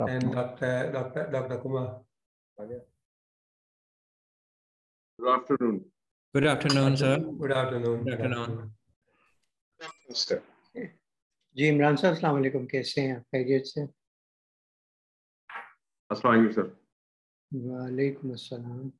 and Dr. Dr. Dr. Kumar. Good afternoon. Good afternoon, sir. Good afternoon. Good afternoon. Namaste. जी इमरान साहब अस्सलाम वालेकुम कैसे हैं आप खैरियत से Assalamu alaikum, sir. वालेकुम अस्सलाम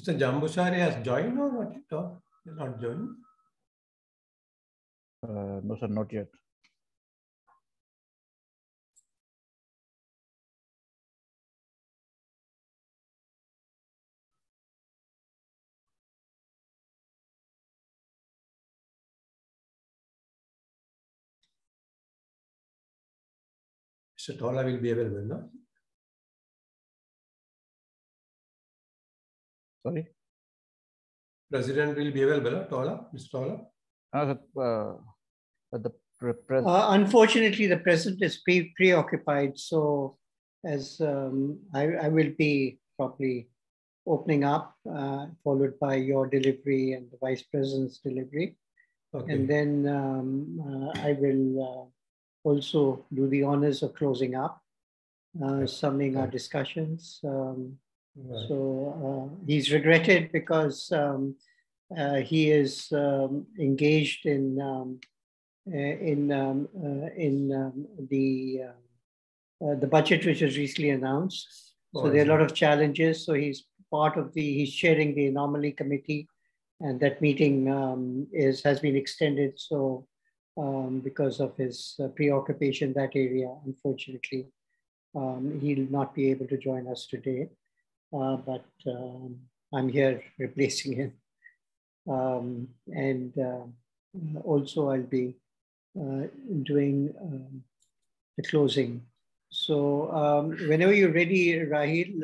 Mr. Jambushari has joined or not? No, he's not joined. Uh, no, sir, not yet. Mr. Tola will be available, no? Sorry. President will be available, no? Tola, Mr. Tola? Uh, uh, the pre- pres- Uh, unfortunately, the president is pre- preoccupied, so as um, I, I will be probably opening up, uh, followed by your delivery and the vice president's delivery. Okay. And then um, uh, I will uh, also do the honors of closing up, uh, summing our discussions. Um, Right. So uh, he's regretted because um, uh, he is um, engaged in um, uh, in um, uh, in um, the uh, uh, the budget which was recently announced. So there are a lot of challenges. So he's part of the he's chairing the anomaly committee, and that meeting um, is has been extended. So um, because of his uh, preoccupation that area, unfortunately, um, he'll not be able to join us today uh, but um, I'm here replacing him. Um, and uh, also, I'll be uh, doing um, the closing. So, um, whenever you're ready, Rahil,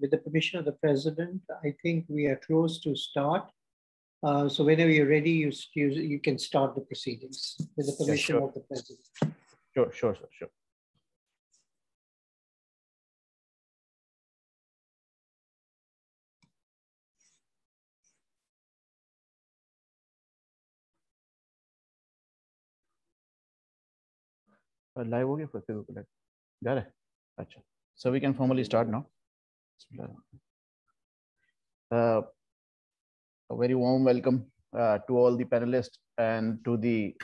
with the permission of the president, I think we are close to start. Uh, so, whenever you're ready, you, you, you can start the proceedings with the permission sure. of the president. sure, sure, sir, sure. Live हो गया फिर Facebook live जा रहा है अच्छा so we can formally start now uh, a very warm welcome uh, to all the panelists and to the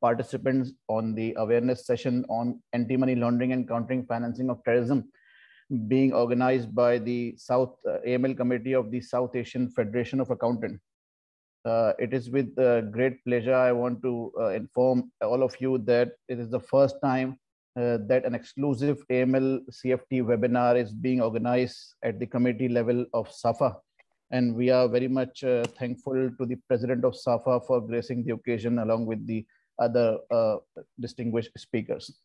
participants on the awareness session on anti-money laundering and countering financing of terrorism being organized by the South uh, AML committee of the South Asian Federation of Accountants. Uh, it is with uh, great pleasure I want to uh, inform all of you that it is the first time uh, that an exclusive AML CFT webinar is being organized at the committee level of SAFA. And we are very much uh, thankful to the president of SAFA for gracing the occasion along with the other uh, distinguished speakers.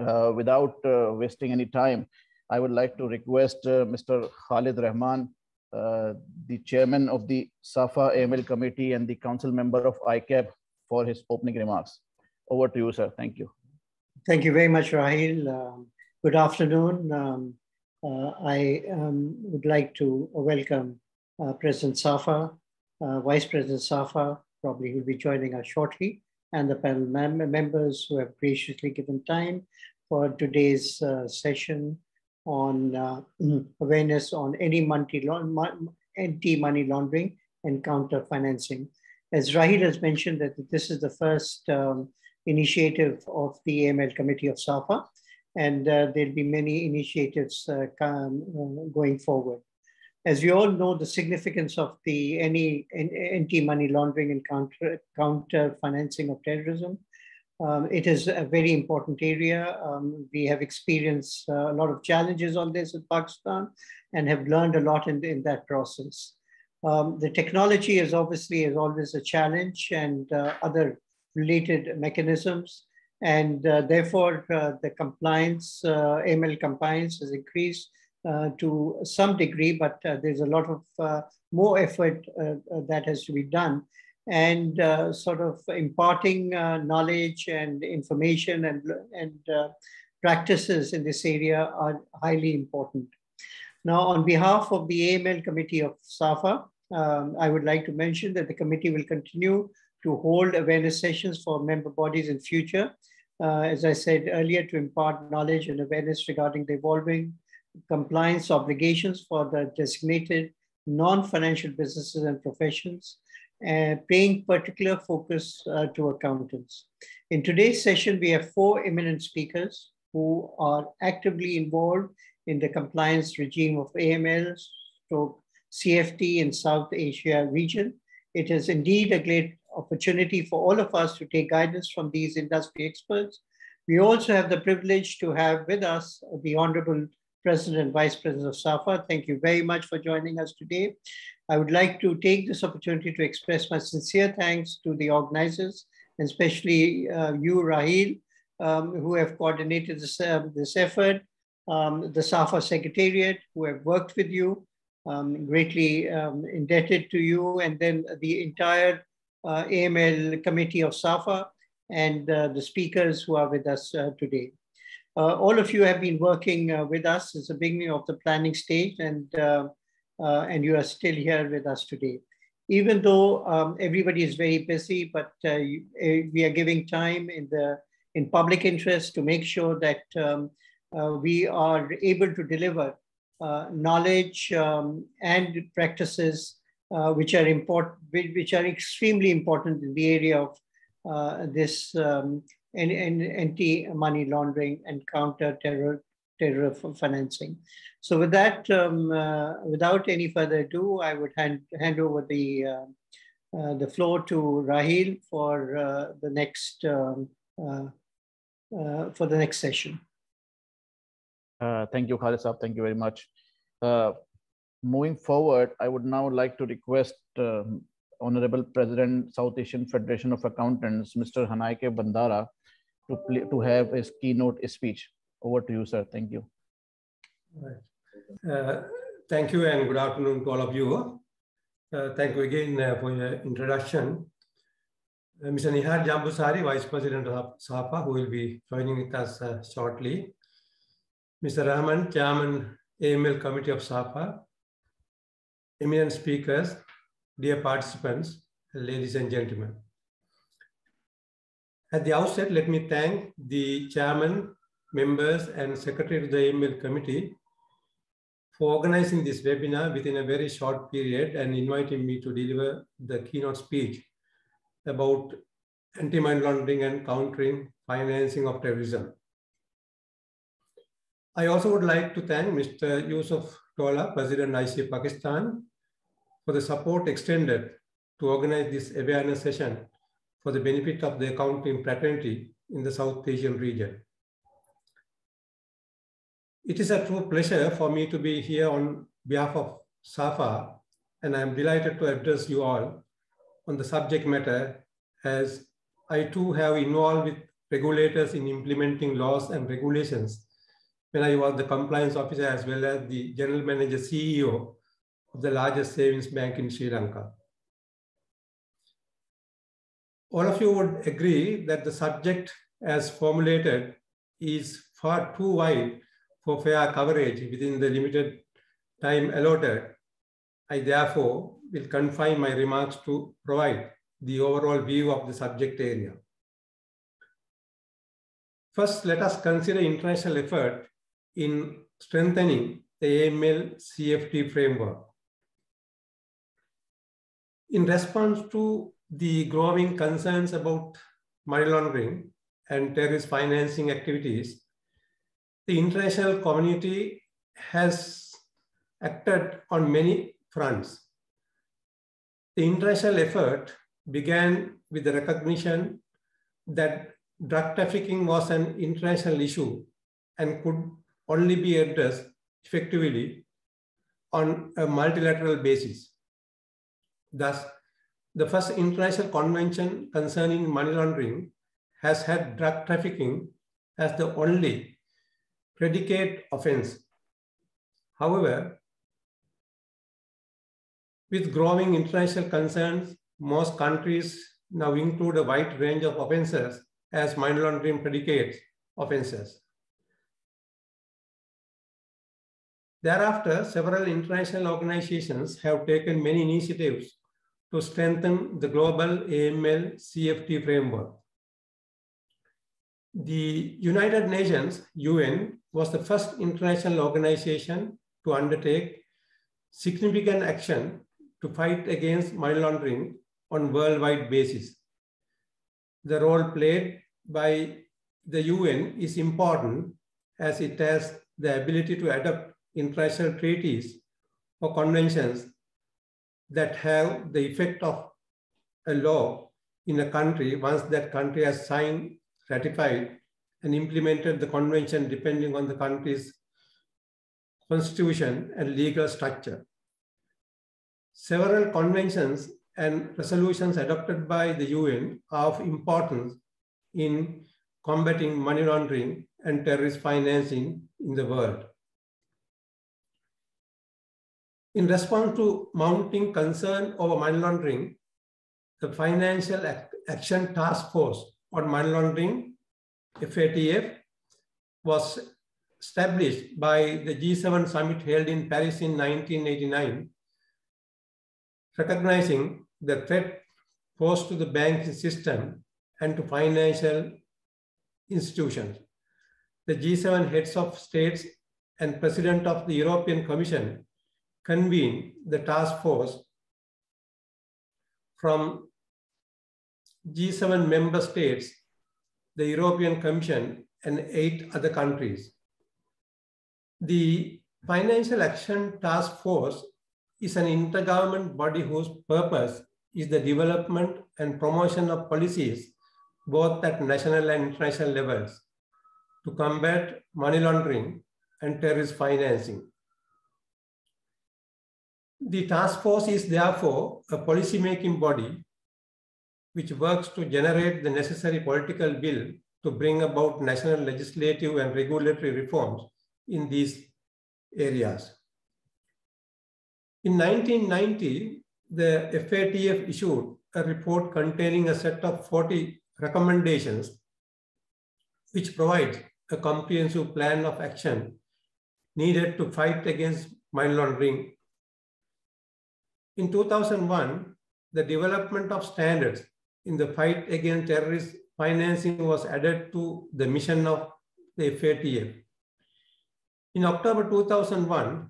Uh, without uh, wasting any time, I would like to request uh, Mr. Khalid Rahman, uh, the chairman of the SAFA AML committee and the council member of ICAP for his opening remarks. Over to you, sir. Thank you. Thank you very much, Rahil. Um, good afternoon. Um, uh, I um, would like to welcome President Safa, uh, Vice President Safa, probably will be joining us shortly, and the panel mem members who have graciously given time for today's uh, session on uh, awareness on any anti-money laundering and counter financing. As Rahil has mentioned that this is the first um, initiative of the AML committee of SAFA, and uh, there'll be many initiatives uh, come, going forward. As we all know, the significance of the any anti-money laundering and counter, counter financing of terrorism. Um, it is a very important area. Um, we have experienced uh, a lot of challenges on this in Pakistan and have learned a lot in, in that process. Um, the technology is obviously is always a challenge and uh, other related mechanisms. And uh, therefore, uh, the compliance, uh, AML compliance has increased uh, to some degree, but uh, there's a lot of uh, more effort that has to be done. And sort of imparting knowledge and information and, and practices in this area are highly important. Now, on behalf of the AML Committee of SAFA, um, I would like to mention that the committee will continue to hold awareness sessions for member bodies in future. Uh, as I said earlier, to impart knowledge and awareness regarding the evolving compliance obligations for the designated non-financial businesses and professions, paying particular focus uh, to accountants. In today's session, we have four eminent speakers who are actively involved in the compliance regime of AML, stroke CFT in South Asia region. It is indeed a great opportunity for all of us to take guidance from these industry experts. We also have the privilege to have with us the Honorable President and Vice President of SAFA. Thank you very much for joining us today. I would like to take this opportunity to express my sincere thanks to the organizers, and especially uh, you, Rahil, um, who have coordinated this, uh, this effort, um, the SAFA Secretariat, who have worked with you, um, greatly um, indebted to you, and then the entire uh, AML committee of SAFA and uh, the speakers who are with us uh, today. Uh, all of you have been working uh, with us since the beginning of the planning stage, and uh, and you are still here with us today. Even though um, everybody is very busy, but you, we are giving time in the in public interest to make sure that um, we are able to deliver knowledge um, and practices uh, which are important, which are extremely important in the area of uh, this um, anti-money laundering and counter-terror terror financing. So with that, um, uh, without any further ado, I would hand, hand over the, uh, uh, the floor to Rahil for the next um, for the next session. Uh, thank you, Khalid Saab. Thank you very much. Uh, moving forward, I would now like to request uh, Honorable President, South Asian Federation of Accountants, Mr. Hanaike Bandara, to, play, to have his keynote speech. Over to you, sir. Thank you. Uh, thank you and good afternoon to all of you. Uh, thank you again uh, for your introduction. Uh, Mr. Nihar Jambusari, Vice President of SAFA, who will be joining with us shortly. Mr. Rahman, Chairman, AML Committee of SAFA, eminent speakers, dear participants, ladies and gentlemen. At the outset, let me thank the chairman, members, and secretary of the AML committee for organizing this webinar within a very short period and inviting me to deliver the keynote speech about anti-money laundering and countering financing of terrorism. I also would like to thank Mr. Yusuf Tola, President IC Pakistan, for the support extended to organize this awareness session for the benefit of the accounting fraternity in the South Asian region. It is a true pleasure for me to be here on behalf of SAFA, and I am delighted to address you all on the subject matter as I too have involved with regulators in implementing laws and regulations when I was the compliance officer as well as the general manager CEO of the largest savings bank in Sri Lanka. All of you would agree that the subject as formulated is far too wide for fair coverage within the limited time allotted. I therefore will confine my remarks to provide the overall view of the subject area. First, let us consider international effort in strengthening the AML CFT framework. In response to the growing concerns about money laundering and terrorist financing activities, the international community has acted on many fronts. The international effort began with the recognition that drug trafficking was an international issue and could only be addressed effectively on a multilateral basis. Thus, the first international convention concerning money laundering has had drug trafficking as the only predicate offense. However, with growing international concerns, most countries now include a wide range of offenses as money laundering predicates offenses. Thereafter, several international organizations have taken many initiatives to strengthen the global AML CFT framework. The United Nations, UN, was the first international organization to undertake significant action to fight against money laundering on worldwide basis. The role played by the UN is important as it has the ability to adopt international treaties or conventions that have the effect of a law in a country once that country has signed, ratified, and implemented the convention depending on the country's constitution and legal structure. Several conventions and resolutions adopted by the UN are of importance in combating money laundering and terrorist financing in the world. In response to mounting concern over money laundering, the Financial Action Task Force on Money Laundering, FATF, was established by the G7 summit held in Paris in 1989, recognizing the threat posed to the banking system and to financial institutions. The G7 heads of states and president of the European Commission convened the task force from G7 member states, the European Commission, and eight other countries. The Financial Action Task Force is an intergovernment body whose purpose is the development and promotion of policies, both at national and international levels, to combat money laundering and terrorist financing. The task force is therefore a policy-making body which works to generate the necessary political will to bring about national legislative and regulatory reforms in these areas. In 1990, the FATF issued a report containing a set of 40 recommendations which provides a comprehensive plan of action needed to fight against money laundering in 2001, the development of standards in the fight against terrorist financing was added to the mission of the FATF. In October 2001,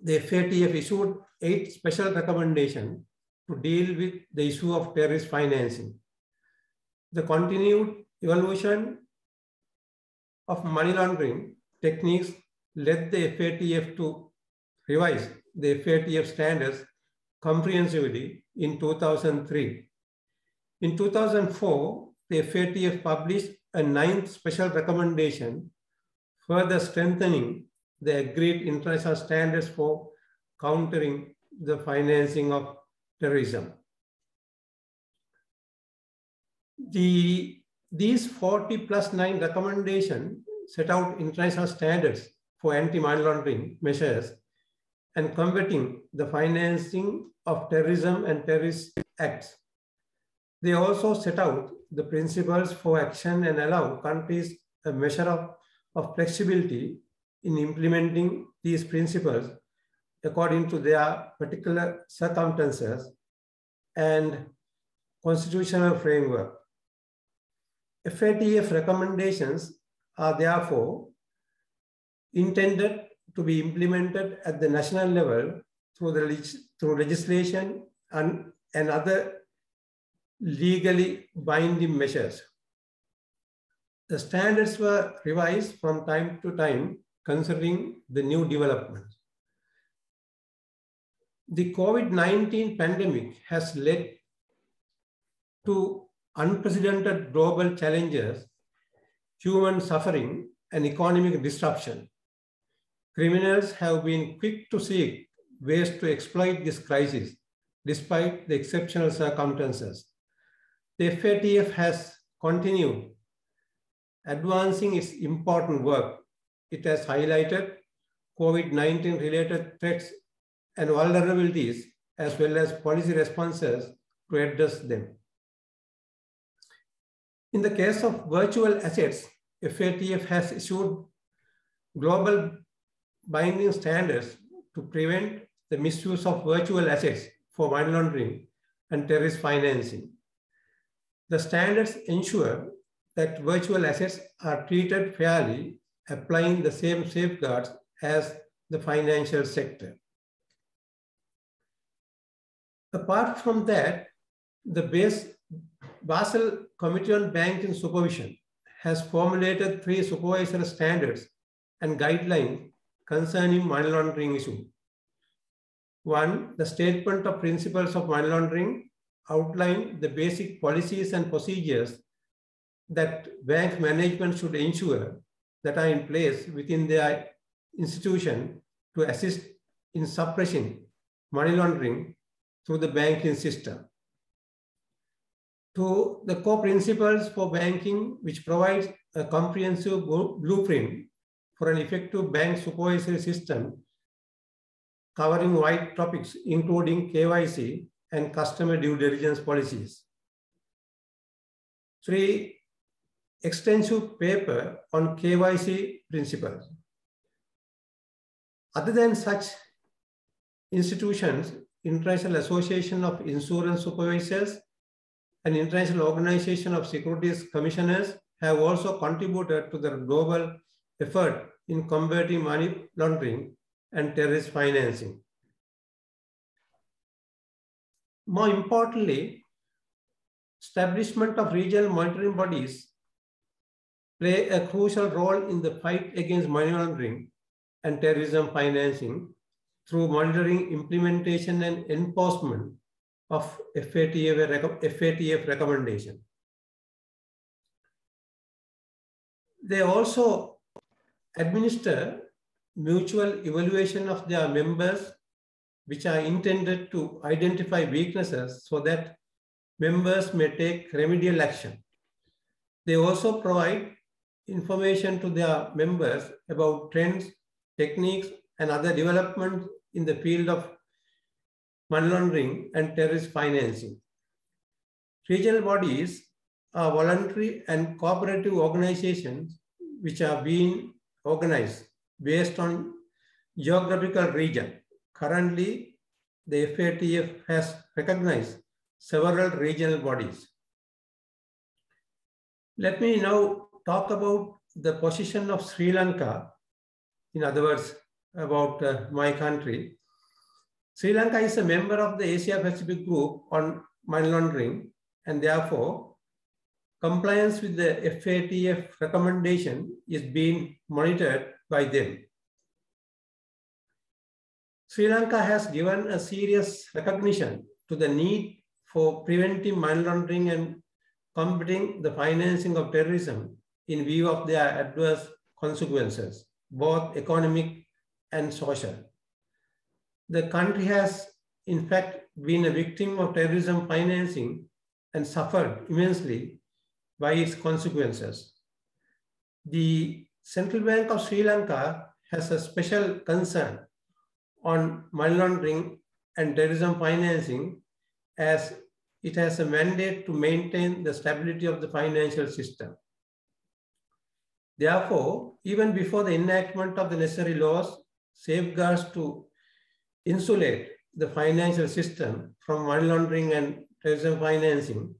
the FATF issued eight special recommendations to deal with the issue of terrorist financing. The continued evolution of money laundering techniques led the FATF to revise the FATF standards comprehensively in 2003. In 2004, the FATF published a ninth special recommendation further strengthening the agreed international standards for countering the financing of terrorism. The, these 40 plus 9 recommendations set out international standards for anti-money laundering measures and combating the financing of terrorism and terrorist acts. They also set out the principles for action and allow countries a measure of, of flexibility in implementing these principles according to their particular circumstances and constitutional framework. FATF recommendations are therefore intended to be implemented at the national level through, the, through legislation and, and other legally binding measures. The standards were revised from time to time considering the new developments. The COVID-19 pandemic has led to unprecedented global challenges, human suffering, and economic disruption. Criminals have been quick to seek ways to exploit this crisis despite the exceptional circumstances. The FATF has continued advancing its important work. It has highlighted COVID-19 related threats and vulnerabilities as well as policy responses to address them. In the case of virtual assets, FATF has issued global binding standards to prevent the misuse of virtual assets for money laundering and terrorist financing. The standards ensure that virtual assets are treated fairly, applying the same safeguards as the financial sector. Apart from that, the base Basel Committee on Banking Supervision has formulated three supervisory standards and guidelines concerning money laundering issue. One, the statement of principles of money laundering outline the basic policies and procedures that bank management should ensure that are in place within their institution to assist in suppressing money laundering through the banking system. To the core principles for banking, which provides a comprehensive blueprint for an effective bank supervisory system covering wide topics, including KYC and customer due diligence policies. Three, extensive paper on KYC principles. Other than such institutions, International Association of Insurance Supervisors and International Organization of Securities Commissioners have also contributed to the global effort in combating money laundering and terrorist financing. More importantly, establishment of regional monitoring bodies play a crucial role in the fight against money laundering and terrorism financing through monitoring, implementation, and enforcement of FATF, FATF recommendation. They also administer mutual evaluation of their members, which are intended to identify weaknesses so that members may take remedial action. They also provide information to their members about trends, techniques, and other developments in the field of money laundering and terrorist financing. Regional bodies are voluntary and cooperative organizations which are being organized based on geographical region. Currently, the FATF has recognized several regional bodies. Let me now talk about the position of Sri Lanka, in other words, about uh, my country. Sri Lanka is a member of the Asia Pacific Group on money laundering, and therefore, compliance with the FATF recommendation is being monitored by them. Sri Lanka has given a serious recognition to the need for preventing money laundering and combating the financing of terrorism in view of their adverse consequences, both economic and social. The country has, in fact, been a victim of terrorism financing and suffered immensely by its consequences. The Central Bank of Sri Lanka has a special concern on money laundering and terrorism financing as it has a mandate to maintain the stability of the financial system. Therefore, even before the enactment of the necessary laws, safeguards to insulate the financial system from money laundering and terrorism financing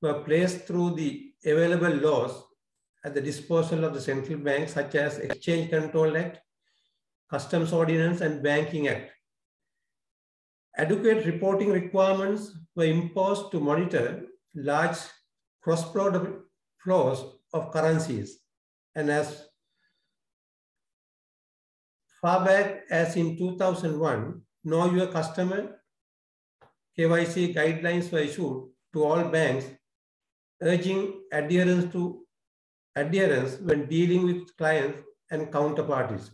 were placed through the available laws at the disposal of the central bank, such as Exchange Control Act, Customs Ordinance, and Banking Act. Adequate reporting requirements were imposed to monitor large cross-border flows of currencies. And as far back as in 2001, Know Your Customer KYC guidelines were issued to all banks urging adherence to adherence when dealing with clients and counterparties.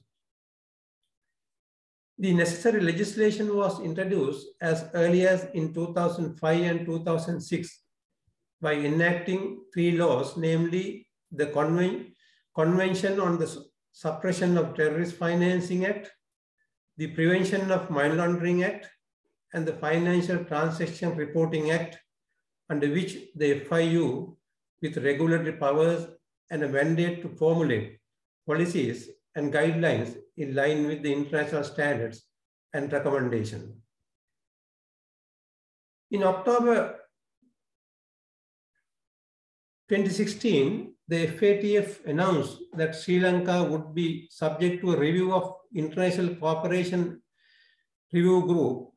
The necessary legislation was introduced as early as in 2005 and 2006 by enacting three laws, namely the Conven Convention on the Suppression of Terrorist Financing Act, the Prevention of Money Laundering Act, and the Financial Transaction Reporting Act, under which the FIU, with regulatory powers and a mandate to formulate policies and guidelines in line with the international standards and recommendations. In October 2016, the FATF announced that Sri Lanka would be subject to a review of International Cooperation Review Group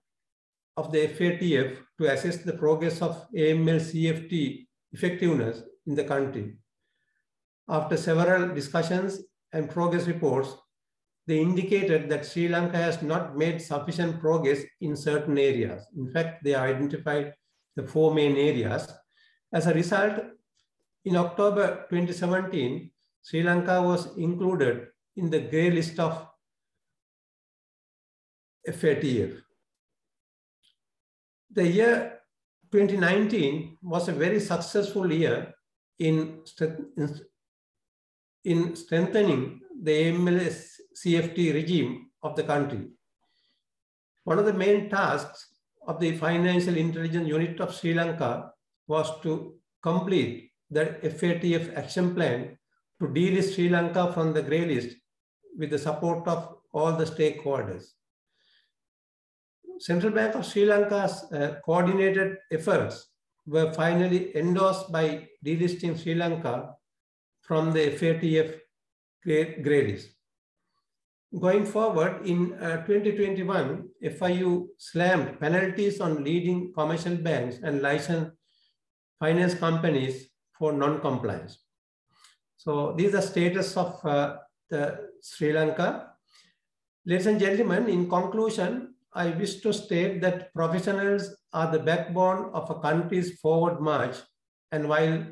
of the FATF to assess the progress of AML CFT effectiveness in the country. After several discussions and progress reports, they indicated that Sri Lanka has not made sufficient progress in certain areas. In fact, they identified the four main areas. As a result, in October 2017, Sri Lanka was included in the grey list of FATF. The year 2019 was a very successful year in, in strengthening the MLS CFT regime of the country. One of the main tasks of the Financial Intelligence Unit of Sri Lanka was to complete the FATF action plan to delist Sri Lanka from the grey list with the support of all the stakeholders. Central Bank of Sri Lanka's uh, coordinated efforts were finally endorsed by delisting Sri Lanka from the FATF grey list. Going forward, in uh, 2021, FIU slammed penalties on leading commercial banks and licensed finance companies for non-compliance. So these are status of uh, the Sri Lanka. Ladies and gentlemen, in conclusion, I wish to state that professionals are the backbone of a country's forward march. And while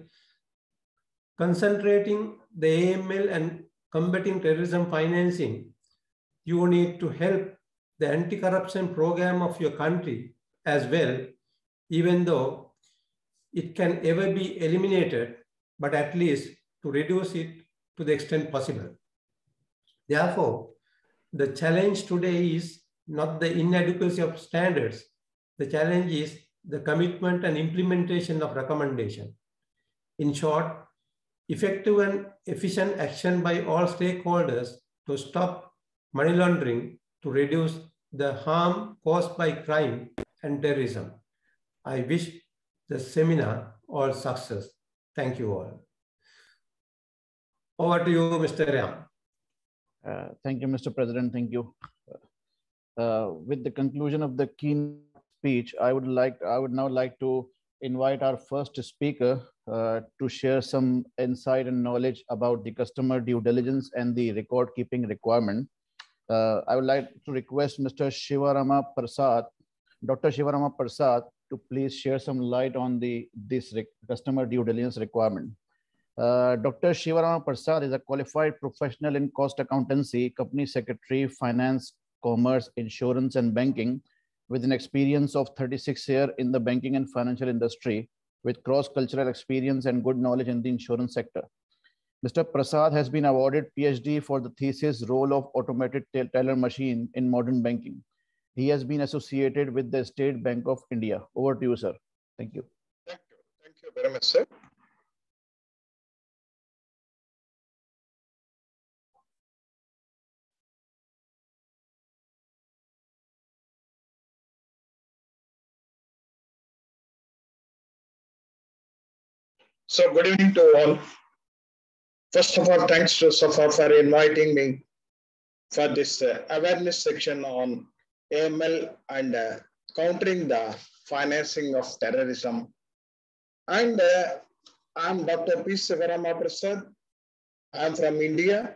concentrating the AML and combating terrorism financing, you need to help the anti-corruption program of your country as well, even though it can ever be eliminated, but at least to reduce it to the extent possible. Therefore, the challenge today is not the inadequacy of standards. The challenge is the commitment and implementation of recommendation. In short, effective and efficient action by all stakeholders to stop money laundering to reduce the harm caused by crime and terrorism. I wish the seminar all success. Thank you all. Over to you, Mr. Ram. Uh, thank you, Mr. President. Thank you uh, with the conclusion of the keynote speech, I would like I would now like to invite our first speaker uh, to share some insight and knowledge about the customer due diligence and the record keeping requirement. Uh, I would like to request Mr. Shivarama Prasad, Dr. Shivarama Prasad, to please share some light on the this customer due diligence requirement. Uh, Dr. Shivarama Prasad is a qualified professional in cost accountancy, company secretary, finance, commerce, insurance, and banking with an experience of 36 years in the banking and financial industry with cross-cultural experience and good knowledge in the insurance sector. Mr. Prasad has been awarded PhD for the thesis role of automated teller machine in modern banking. He has been associated with the State Bank of India. Over to you, sir. Thank you. Thank you. Thank you very much, sir. So good evening to all. First of all, thanks to Safa for inviting me for this uh, awareness section on AML and uh, countering the financing of terrorism. And uh, I'm Dr. P. Sivarama Prasad. I'm from India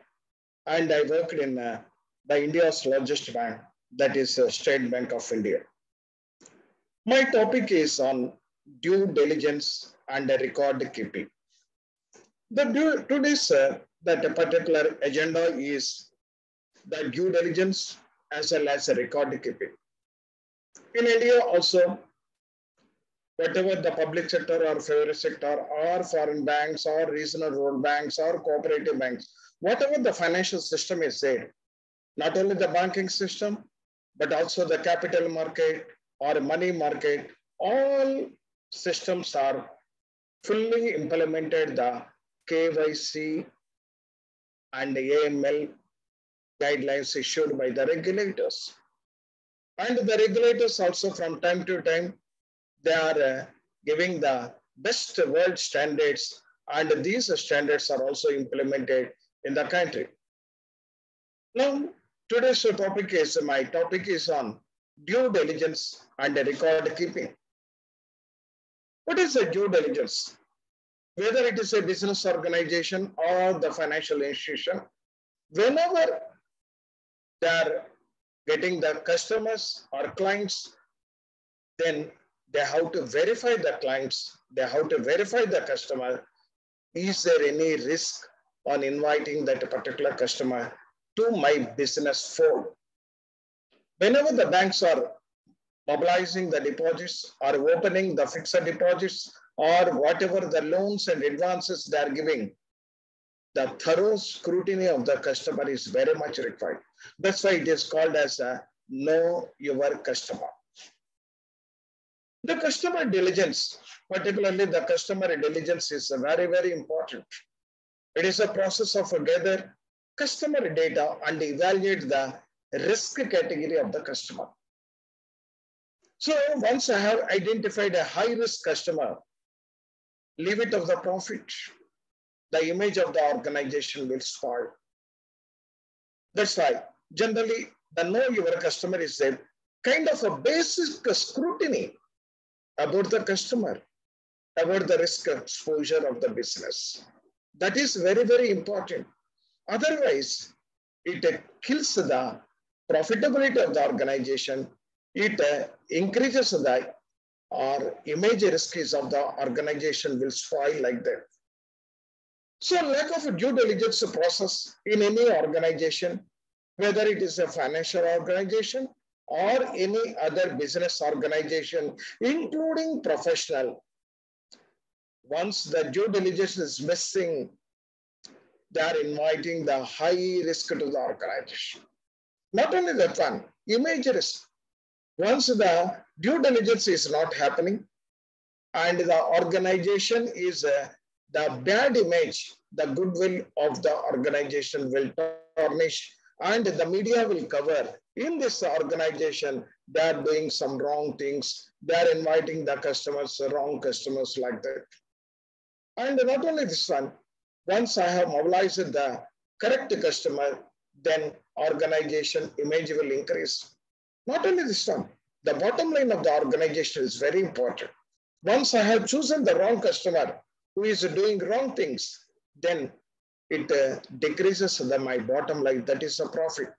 and I worked in uh, the India's largest bank, that is uh, State Bank of India. My topic is on due diligence and record keeping. The due, today's uh, that particular agenda is the due diligence as well as a record keeping. In India also, whatever the public sector or private sector or foreign banks or regional rural banks or cooperative banks, whatever the financial system is there, not only the banking system, but also the capital market or money market, all systems are fully implemented the KYC and AML guidelines issued by the regulators. And the regulators also from time to time, they are uh, giving the best world standards and these standards are also implemented in the country. Now, today's topic is, my topic is on due diligence and record keeping. What is a due diligence? Whether it is a business organization or the financial institution, whenever they are getting the customers or clients, then they have to verify the clients, they have to verify the customer. Is there any risk on inviting that particular customer to my business fold? Whenever the banks are mobilizing the deposits or opening the fixed deposits or whatever the loans and advances they are giving, the thorough scrutiny of the customer is very much required. That's why it is called as a know your customer. The customer diligence, particularly the customer diligence is very, very important. It is a process of gather customer data and evaluate the risk category of the customer. So once I have identified a high risk customer, leave it of the profit, the image of the organization will spoil. That's why generally the know your customer is a kind of a basic scrutiny about the customer, about the risk exposure of the business. That is very, very important. Otherwise, it kills the profitability of the organization. It uh, increases the or image risks of the organization will spoil like that. So lack of a due diligence process in any organization, whether it is a financial organization or any other business organization, including professional, once the due diligence is missing, they are inviting the high risk to the organization. Not only that one, image risk. Once the due diligence is not happening and the organization is uh, the bad image, the goodwill of the organization will tarnish and the media will cover in this organization, they're doing some wrong things. They're inviting the customers, wrong customers like that. And not only this one, once I have mobilized the correct customer, then organization image will increase. Not only this one, the bottom line of the organization is very important. Once I have chosen the wrong customer who is doing wrong things, then it uh, decreases the, my bottom line, that is the profit.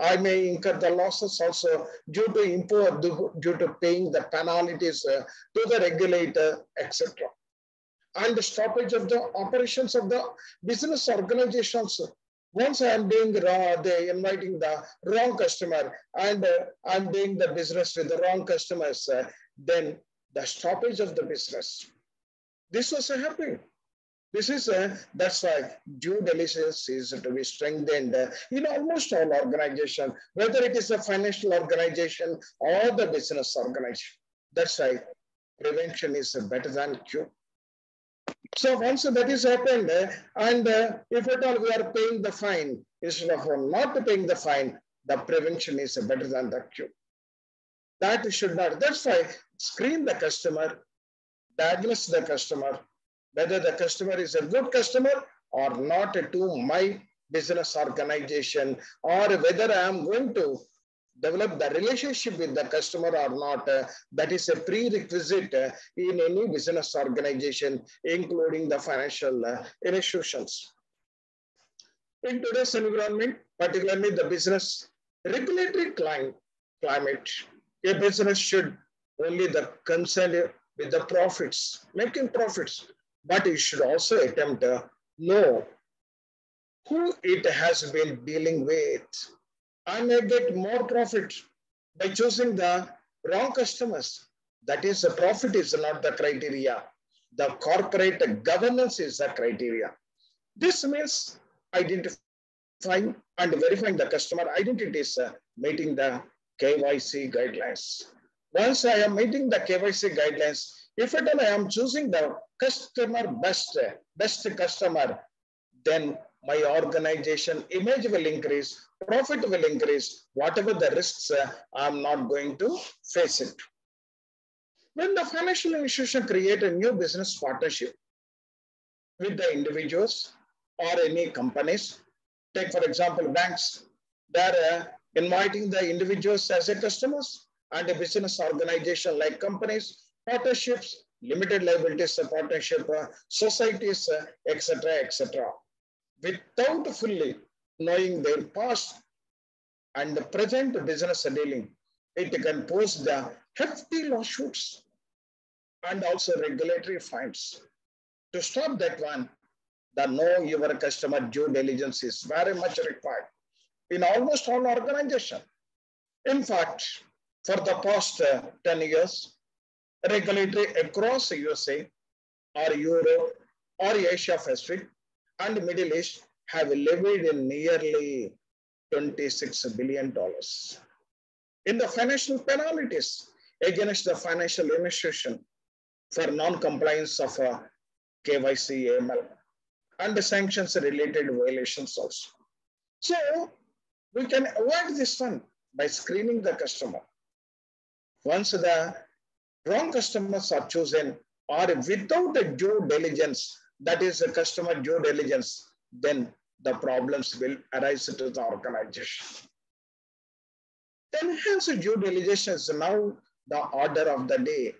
I may incur the losses also due to import, due to paying the penalties uh, to the regulator, etc. And the stoppage of the operations of the business organizations. Once I am doing wrong, they inviting the wrong customer and uh, I'm doing the business with the wrong customers, uh, then the stoppage of the business. This was happening. This is a, that's why due diligence is to be strengthened in almost all organization, whether it is a financial organization or the business organization. That's why prevention is better than cure. So once that is happened, and uh, if at all we are paying the fine, instead of not paying the fine, the prevention is better than the cure. That should not, that's why screen the customer, diagnose the customer, whether the customer is a good customer or not to my business organization or whether I am going to develop the relationship with the customer or not. Uh, that is a prerequisite uh, in any business organization, including the financial uh, institutions. In today's environment, particularly the business regulatory climate, climate a business should only the concern with the profits, making profits, but it should also attempt to know who it has been dealing with. I may get more profit by choosing the wrong customers. That is, the profit is not the criteria. The corporate governance is the criteria. This means identifying and verifying the customer identities, uh, meeting the KYC guidelines. Once I am meeting the KYC guidelines, if at all I am choosing the customer best, best customer, then my organization image will increase, profit will increase, whatever the risks, uh, I'm not going to face it. When the financial institution create a new business partnership with the individuals or any companies, take for example, banks, they're uh, inviting the individuals as a customers and a business organization like companies, partnerships, limited liabilities partnership, uh, societies, etc., uh, etc without fully knowing their past and the present business dealing, it can pose the hefty lawsuits and also regulatory fines. To stop that one, the know your customer due diligence is very much required in almost all organizations. In fact, for the past uh, 10 years, regulatory across USA or Europe or Asia Pacific and Middle East have levied in nearly $26 billion in the financial penalties against the financial institution for non-compliance of uh, a KYC AML and the sanctions related violations also. So we can avoid this one by screening the customer. Once the wrong customers are chosen or without the due diligence that is a customer due diligence, then the problems will arise to the organization. Then Enhanced due diligence is now the order of the day.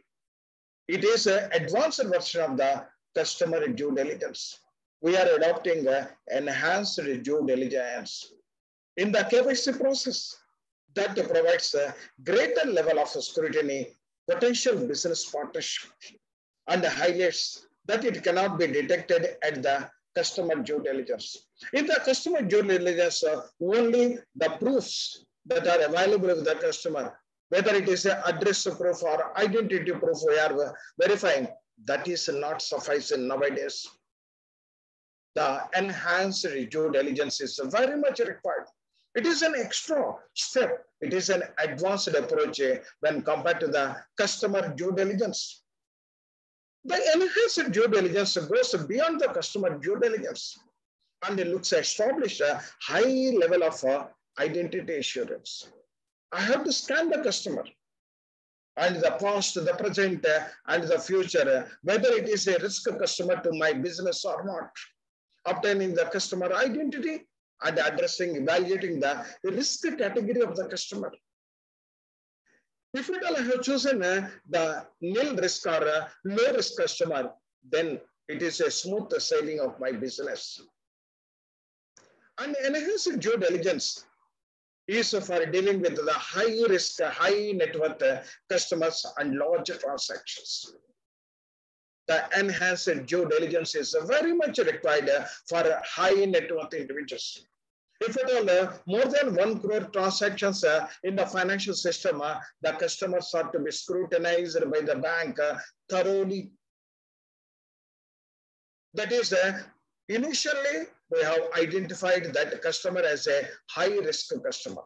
It is an advanced version of the customer due diligence. We are adopting an enhanced due diligence in the KYC process that provides a greater level of scrutiny, potential business partnership, and highlights that it cannot be detected at the customer due diligence. In the customer due diligence, uh, only the proofs that are available with the customer, whether it is an address proof or identity proof we are verifying, that is not sufficient nowadays. The enhanced due diligence is very much required. It is an extra step. It is an advanced approach uh, when compared to the customer due diligence. The enhanced due diligence goes beyond the customer due diligence and it looks to establish a high level of uh, identity assurance. I have to scan the customer and the past, the present, uh, and the future, uh, whether it is a risk customer to my business or not. Obtaining the customer identity and addressing, evaluating the risk category of the customer. If at all I have chosen uh, the nil risk or uh, low risk customer, then it is a smooth sailing of my business. And enhanced due diligence is for dealing with the high risk, high net worth uh, customers and large transactions. The enhanced due diligence is very much required for high net worth individuals. If at all uh, more than one crore transactions uh, in the financial system, uh, the customers are to be scrutinized by the bank uh, thoroughly. That is, uh, initially we have identified that customer as a high risk customer.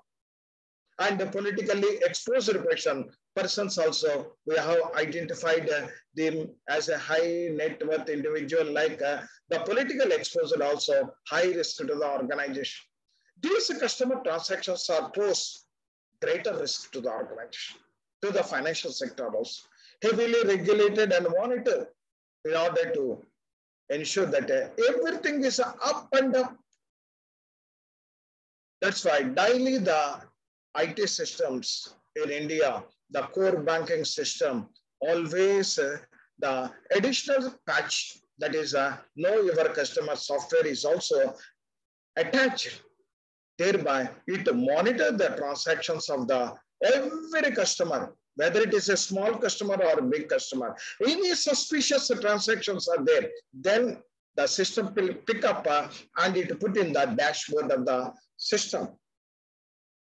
And the politically exposed person, persons also, we have identified uh, them as a high net worth individual like the political exposed also high risk to the organization. These customer transactions are pose greater risk to the organization, to the financial sector also. Heavily regulated and monitored in order to ensure that uh, everything is up and up. That's why daily the IT systems in India, the core banking system, always uh, the additional patch that is uh, know your customer software is also attached. Thereby, it monitors the transactions of the every customer, whether it is a small customer or a big customer. Any suspicious transactions are there, then the system will pick up uh, and it put in the dashboard of the system.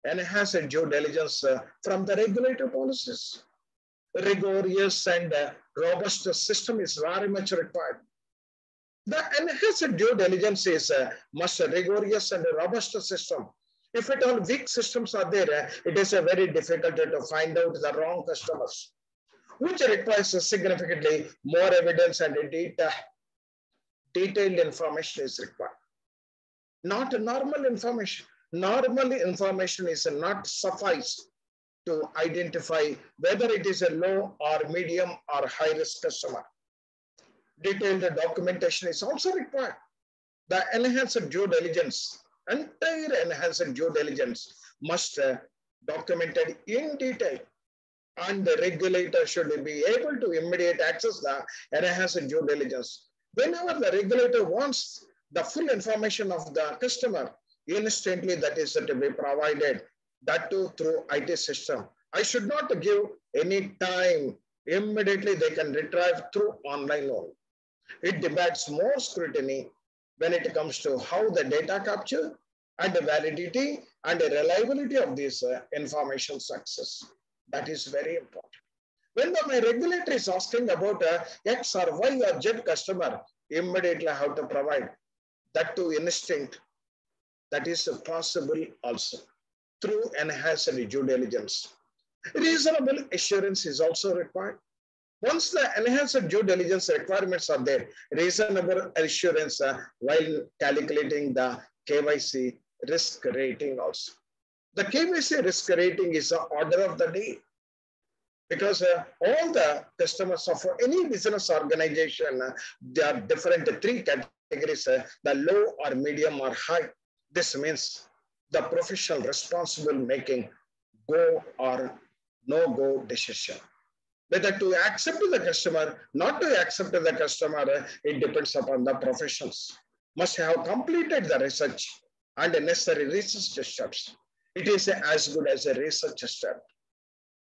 And a due diligence uh, from the regulator policies. Rigorous and uh, robust system is very much required. The enhanced due diligence is uh, a much rigorous and robust system. If at all weak systems are there, uh, it is a very difficult to find out the wrong customers, which requires significantly more evidence and data, detailed information is required. Not normal information. Normal information is not suffice to identify whether it is a low or medium or high risk customer detailed documentation is also required. The enhanced due diligence, entire enhanced due diligence must uh, documented in detail and the regulator should be able to immediate access the enhanced due diligence. Whenever the regulator wants the full information of the customer, instantly that is to be provided, that too through IT system. I should not give any time, immediately they can retrieve through online only. It demands more scrutiny when it comes to how the data capture and the validity and the reliability of this uh, information success. That is very important. When the, my regulator is asking about a uh, X or Y or Z customer, immediately how to provide that to instinct. That is possible also through enhanced due diligence. Reasonable assurance is also required. Once the enhanced due diligence requirements are there, reasonable assurance uh, while calculating the KYC risk rating also. The KYC risk rating is the order of the day because uh, all the customers of any business organization, uh, there are different three categories, uh, the low or medium or high. This means the professional responsible making go or no go decision whether to accept the customer, not to accept the customer, it depends upon the professionals. Must have completed the research and the necessary research steps. It is as good as a research step.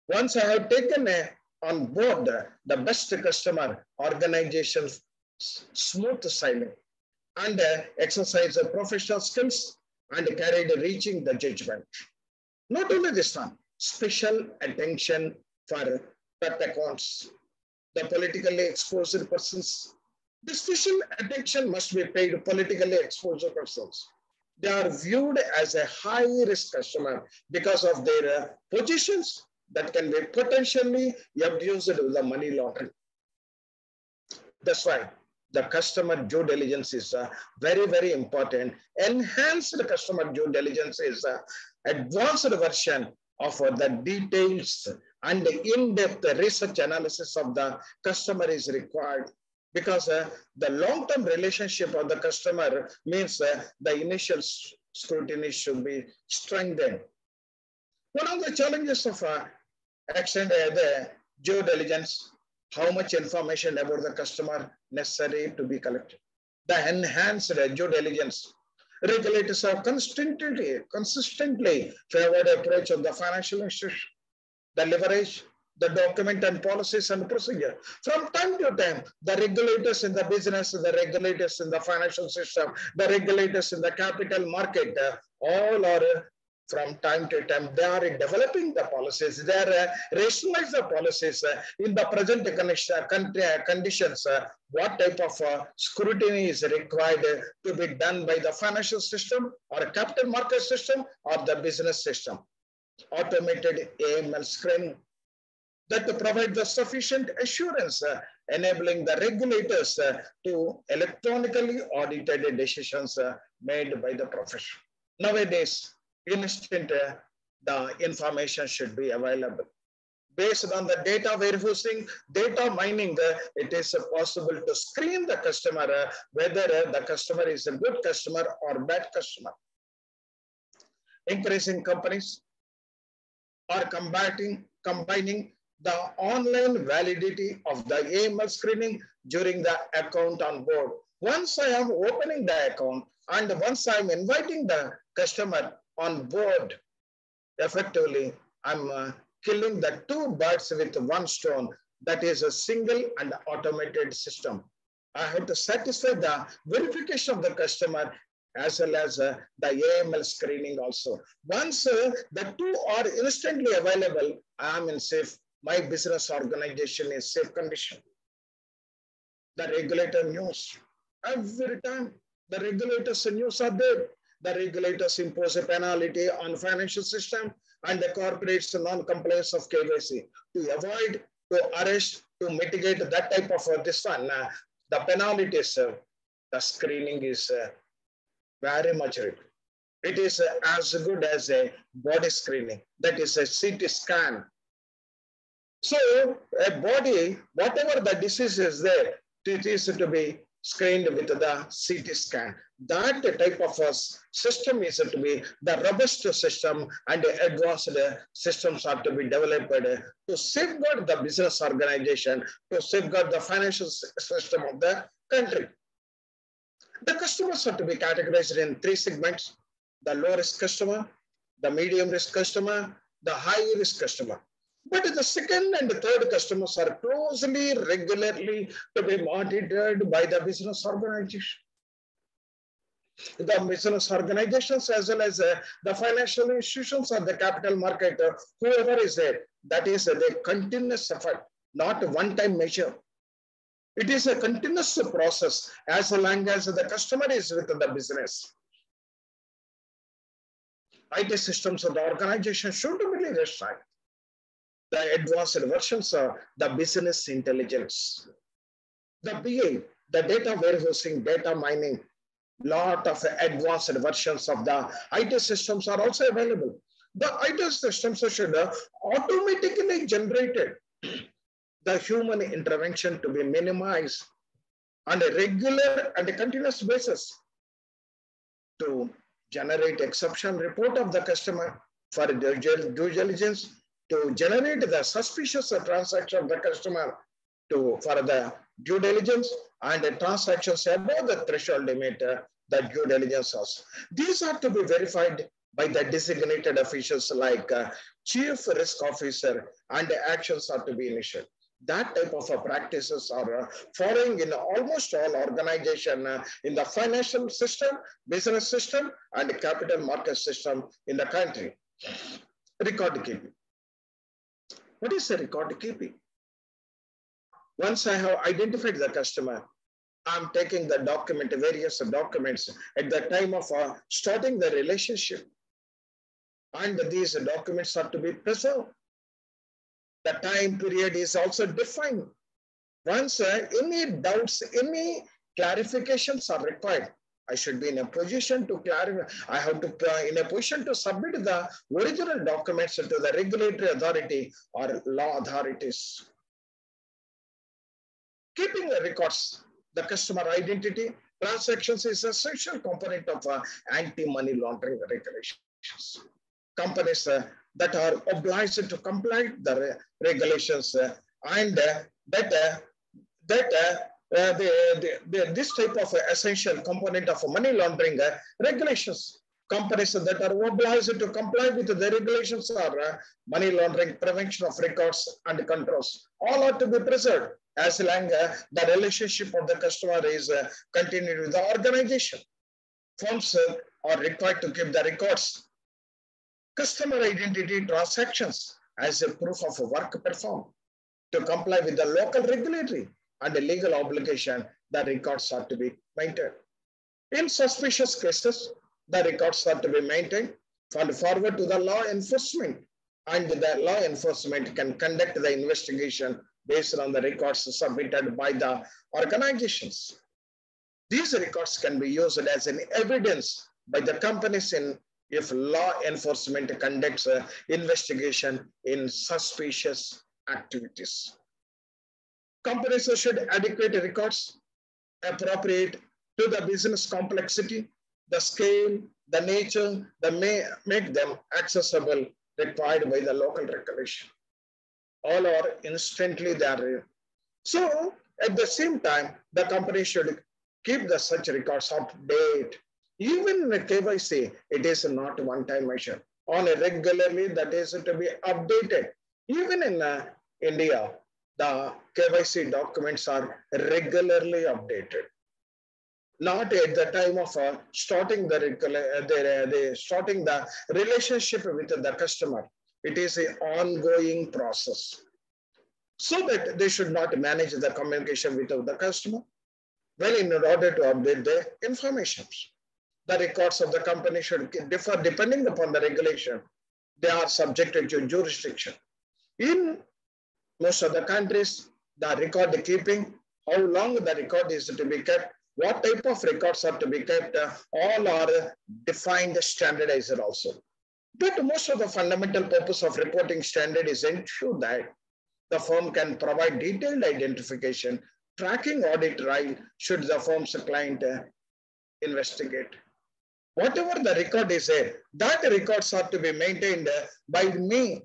Once I have taken a, on board the best customer organization smooth sailing and uh, exercise professional skills and carried reaching the judgment. Not only this one, special attention for that accounts the politically exposed persons. The special attention must be paid to politically exposed persons. They are viewed as a high risk customer because of their uh, positions that can be potentially abused with the money laundering. That's why the customer due diligence is uh, very, very important. Enhanced customer due diligence is uh, advanced version of uh, the details and the in-depth research analysis of the customer is required because uh, the long-term relationship of the customer means uh, the initial scrutiny should be strengthened. One of the challenges of uh, action uh, the due diligence, how much information about the customer necessary to be collected. The enhanced due diligence regulators have consistently, consistently favored approach of the financial institution the leverage, the document and policies and procedure. From time to time, the regulators in the business, the regulators in the financial system, the regulators in the capital market, uh, all are uh, from time to time, they are developing the policies. They are uh, rationalize the policies in the present uh, conditions. What type of scrutiny is required to be done by the financial system or capital market system or the business system automated AML screening that provide the sufficient assurance uh, enabling the regulators uh, to electronically audited decisions uh, made by the profession. Nowadays, instant uh, the information should be available. based on the data warehousing, data mining, uh, it is possible to screen the customer uh, whether the customer is a good customer or bad customer. Increasing companies are combating, combining the online validity of the AML screening during the account on board. Once I am opening the account and once I'm inviting the customer on board, effectively, I'm uh, killing the two birds with one stone. That is a single and automated system. I have to satisfy the verification of the customer as well as uh, the AML screening also. Once uh, the two are instantly available, I am in safe, my business organization is safe condition. The regulator knows every time the regulators news are there. The regulators impose a penalty on financial system and the corporates non-compliance of KYC to avoid, to arrest, to mitigate that type of uh, this one. Uh, the penalties, uh, the screening is uh, very much real. It is as good as a body screening. That is a CT scan. So a body, whatever the disease is there, it is to be screened with the CT scan. That type of a system is to be the robust system and advanced systems are to be developed to safeguard the business organization, to safeguard the financial system of the country. The customers are to be categorized in three segments, the low risk customer, the medium risk customer, the high risk customer. But the second and the third customers are closely, regularly to be monitored by the business organization. The business organizations as well as uh, the financial institutions or the capital market, uh, whoever is there, that is uh, the continuous effort, not a one-time measure. It is a continuous process as long as the customer is with the business. IT systems of the organization should be really right the advanced versions are the business intelligence. The BA, the data warehousing, data mining, lot of advanced versions of the IT systems are also available. The IT systems should automatically generated the human intervention to be minimized on a regular and a continuous basis to generate exception report of the customer for due diligence to generate the suspicious transaction of the customer to for the due diligence and the transactions above the threshold limit uh, the due diligence also. These are to be verified by the designated officials like uh, chief risk officer and the actions are to be initiated. That type of uh, practices are uh, following in almost all organization uh, in the financial system, business system, and capital market system in the country. Record keeping. What is the record keeping? Once I have identified the customer, I'm taking the document, various documents at the time of uh, starting the relationship. And these documents are to be preserved. The time period is also defined. Once uh, any doubts, any clarifications are required, I should be in a position to clarify. I have to uh, in a position to submit the original documents to the regulatory authority or law authorities. Keeping the records, the customer identity, transactions is a essential component of uh, anti-money laundering regulations. Companies uh, that are obliged to comply the re regulations uh, and uh, that, uh, that uh, the, the, the, this type of essential component of money laundering uh, regulations. Companies that are obliged to comply with the regulations are uh, money laundering, prevention of records and controls. All are to be preserved as long as the relationship of the customer is continued with the organization. Firms are required to keep the records. Customer identity transactions as a proof of work performed to comply with the local regulatory and the legal obligation, the records are to be maintained. In suspicious cases, the records are to be maintained and forward to the law enforcement and the law enforcement can conduct the investigation based on the records submitted by the organizations. These records can be used as an evidence by the companies in if law enforcement conducts an investigation in suspicious activities. Companies should adequate records appropriate to the business complexity, the scale, the nature, the may make them accessible required by the local regulation. All are instantly there. So at the same time, the company should keep the such records up to date. Even in a KYC, it is not one-time measure. On a regularly, that is to be updated. Even in uh, India, the KYC documents are regularly updated. Not at the time of uh, starting the, uh, the, the starting the relationship with the customer. It is an ongoing process. So that they should not manage the communication with the customer. Well, in order to update the information, the records of the company should differ depending upon the regulation. They are subjected to jurisdiction. In most of the countries, the record keeping, how long the record is to be kept, what type of records are to be kept, uh, all are defined standardized also. But most of the fundamental purpose of reporting standard is ensure that the firm can provide detailed identification, tracking audit right should the firm's client uh, investigate. Whatever the record is there, that records are to be maintained by me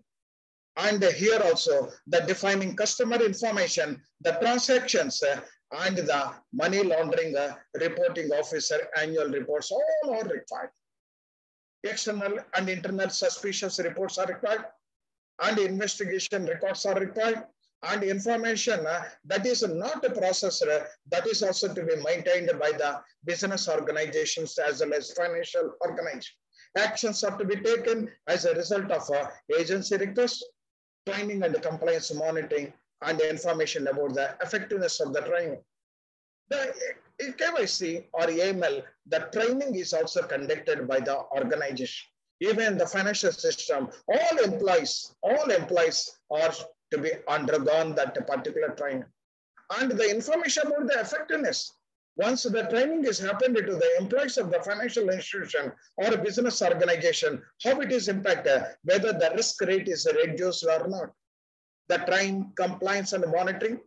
and here also, the defining customer information, the transactions, and the money laundering uh, reporting officer annual reports, all are required. External and internal suspicious reports are required, and investigation records are required, and information uh, that is not a processor, that is also to be maintained by the business organizations as well as financial organizations. Actions are to be taken as a result of uh, agency request, training and compliance monitoring and information about the effectiveness of the training. The KYC or AML, the training is also conducted by the organization. Even the financial system, all employees, all employees are to be undergone that particular training. And the information about the effectiveness, once the training is happened to the employees of the financial institution or business organization, how it is impacted, whether the risk rate is reduced or not. The train compliance and monitoring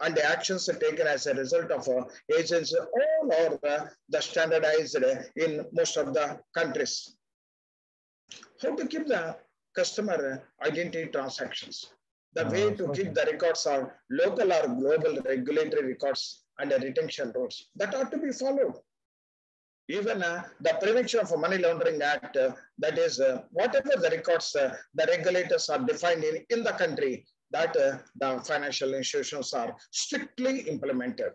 and the actions taken as a result of uh, agents, all are uh, the standardized in most of the countries. How to keep the customer identity transactions? The way to keep the records are local or global regulatory records and the retention rules that are to be followed. Even uh, the Prevention of Money Laundering Act, uh, that is, uh, whatever the records uh, the regulators are defined in, in the country, that uh, the financial institutions are strictly implemented.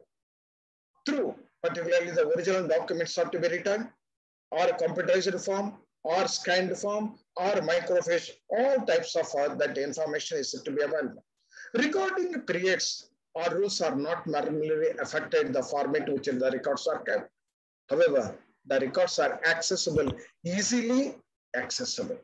Through, particularly the original documents are to be returned, or a computerized form, or scanned form, or microfiche, all types of that information is to be available. Recording periods or rules are not merely affected the format which the records are kept. However, the records are accessible, easily accessible.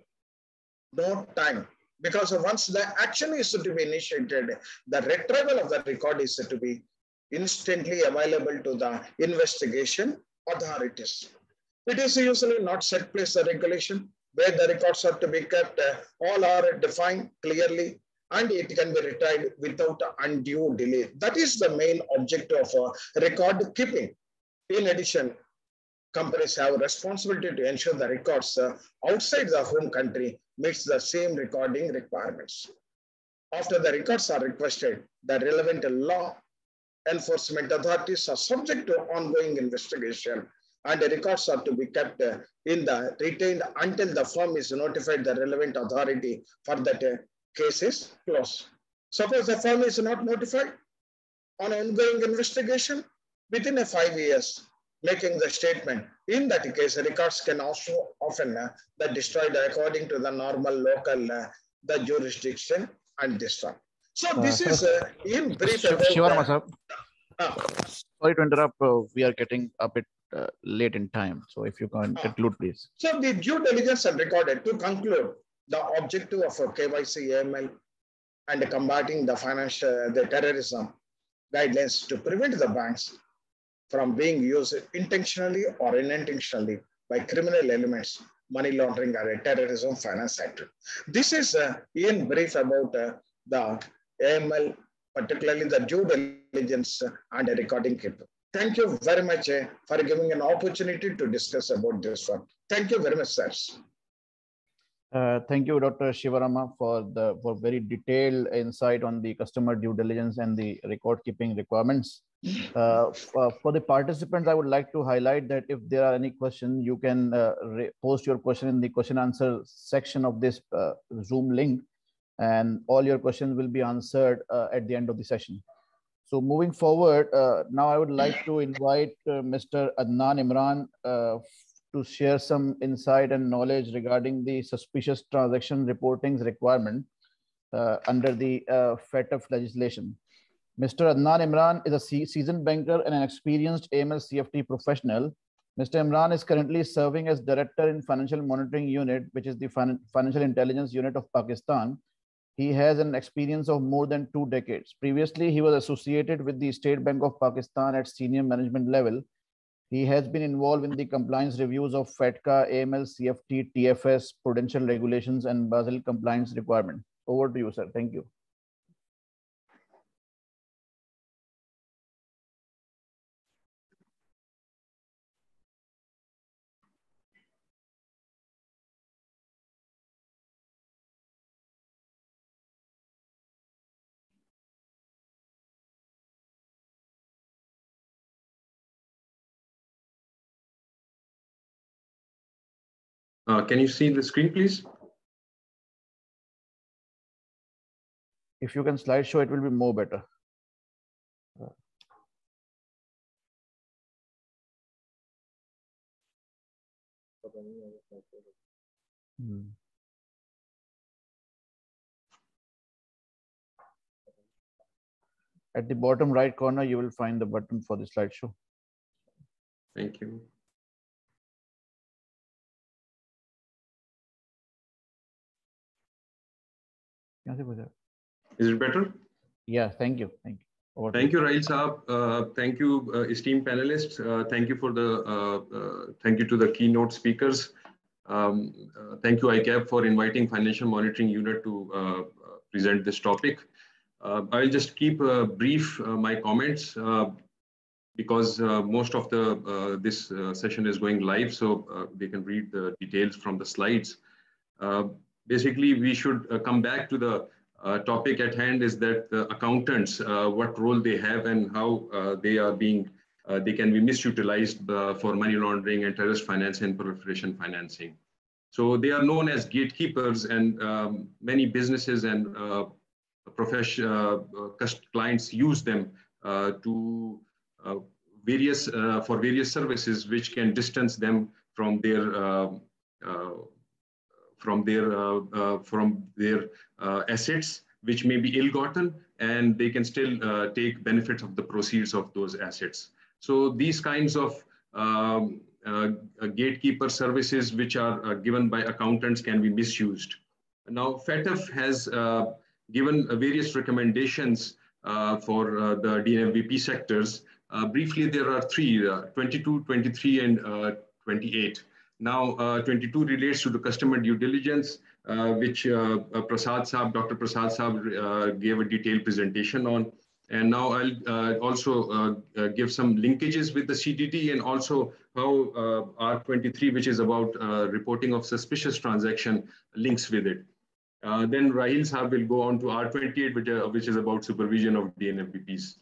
No time. Because once the action is to be initiated, the retrieval of the record is to be instantly available to the investigation authorities. It is usually not set place the regulation where the records are to be kept. all are defined clearly and it can be retired without undue delay. That is the main objective of uh, record keeping. In addition, companies have responsibility to ensure the records uh, outside the home country meets the same recording requirements. After the records are requested, the relevant law enforcement authorities are subject to ongoing investigation and the records are to be kept uh, in the retained until the firm is notified the relevant authority for that uh, case is closed. Suppose the firm is not notified on ongoing investigation within a five years, making the statement. In that case, records can also often uh, be destroyed according to the normal local uh, the jurisdiction and this one. So uh, this is uh, in brief. Shivarama, sir. Uh, Sorry to interrupt. Uh, we are getting a bit uh, late in time. So if you can conclude, please. So the due diligence and recorded to conclude the objective of KYC AML and combating the financial the terrorism guidelines to prevent the banks from being used intentionally or unintentionally by criminal elements, money laundering or terrorism finance sector. This is uh, in brief about uh, the AML, particularly the due diligence and recording keeper. Thank you very much uh, for giving an opportunity to discuss about this one. Thank you very much, sirs. Uh, thank you, Dr. Shivarama, for the for very detailed insight on the customer due diligence and the record keeping requirements. Uh, uh, for the participants, I would like to highlight that if there are any questions, you can uh, post your question in the question answer section of this uh, Zoom link, and all your questions will be answered uh, at the end of the session. So moving forward, now I would like to invite Mr. Adnan Imran to share some insight and knowledge regarding the suspicious transaction reporting requirement uh, under the uh, FATF legislation. Mr. Adnan Imran is a seasoned banker and an experienced AML CFT professional. Mr. Imran is currently serving as director in Financial Monitoring Unit, which is the fin Financial Intelligence Unit of Pakistan. He has an experience of more than two decades. Previously, he was associated with the State Bank of Pakistan at senior management level he has been involved in the compliance reviews of FATCA, AML, CFT, TFS, prudential regulations, and Basel compliance requirement. Over to you, sir. Thank you. Uh, can you see the screen, please? If you can slide show, it will be more better. Hmm. At the bottom right corner, you will find the button for the slideshow. Thank you. Is it better? Yeah, thank you. Thank you. Over thank you, Rahil Saab. Uh, thank you, uh, esteemed panelists. Uh, thank you for the, uh, uh, thank you to the keynote speakers. Um, uh, thank you, ICAP, for inviting Financial Monitoring Unit to present this topic. I'll just keep brief my comments because most of the this session is going live, so they can read the details from the slides basically we should uh, come back to the uh, topic at hand is that the accountants, uh, what role they have and how they are being, they can be misutilized for money laundering and terrorist finance and proliferation financing. So they are known as gatekeepers and um, many businesses and uh, profession, uh, clients use them uh, to various, for various services which can distance them from their from their uh, uh, from their uh, assets, which may be ill-gotten, and they can still take benefits of the proceeds of those assets. So these kinds of um, gatekeeper services which are given by accountants can be misused. Now, FATF has given various recommendations uh, for uh, the DNFBP sectors. Uh, briefly, there are three, 22, 23, and 28. Now, uh, 22 relates to the customer due diligence, uh, which uh, Prasad Saab, Dr. Prasad Saab gave a detailed presentation on. And now I'll also give some linkages with the CDD and also how R23, which is about reporting of suspicious transaction, links with it. Uh, then Rahil Saab will go on to R28, which, uh, which is about supervision of DNFBPs.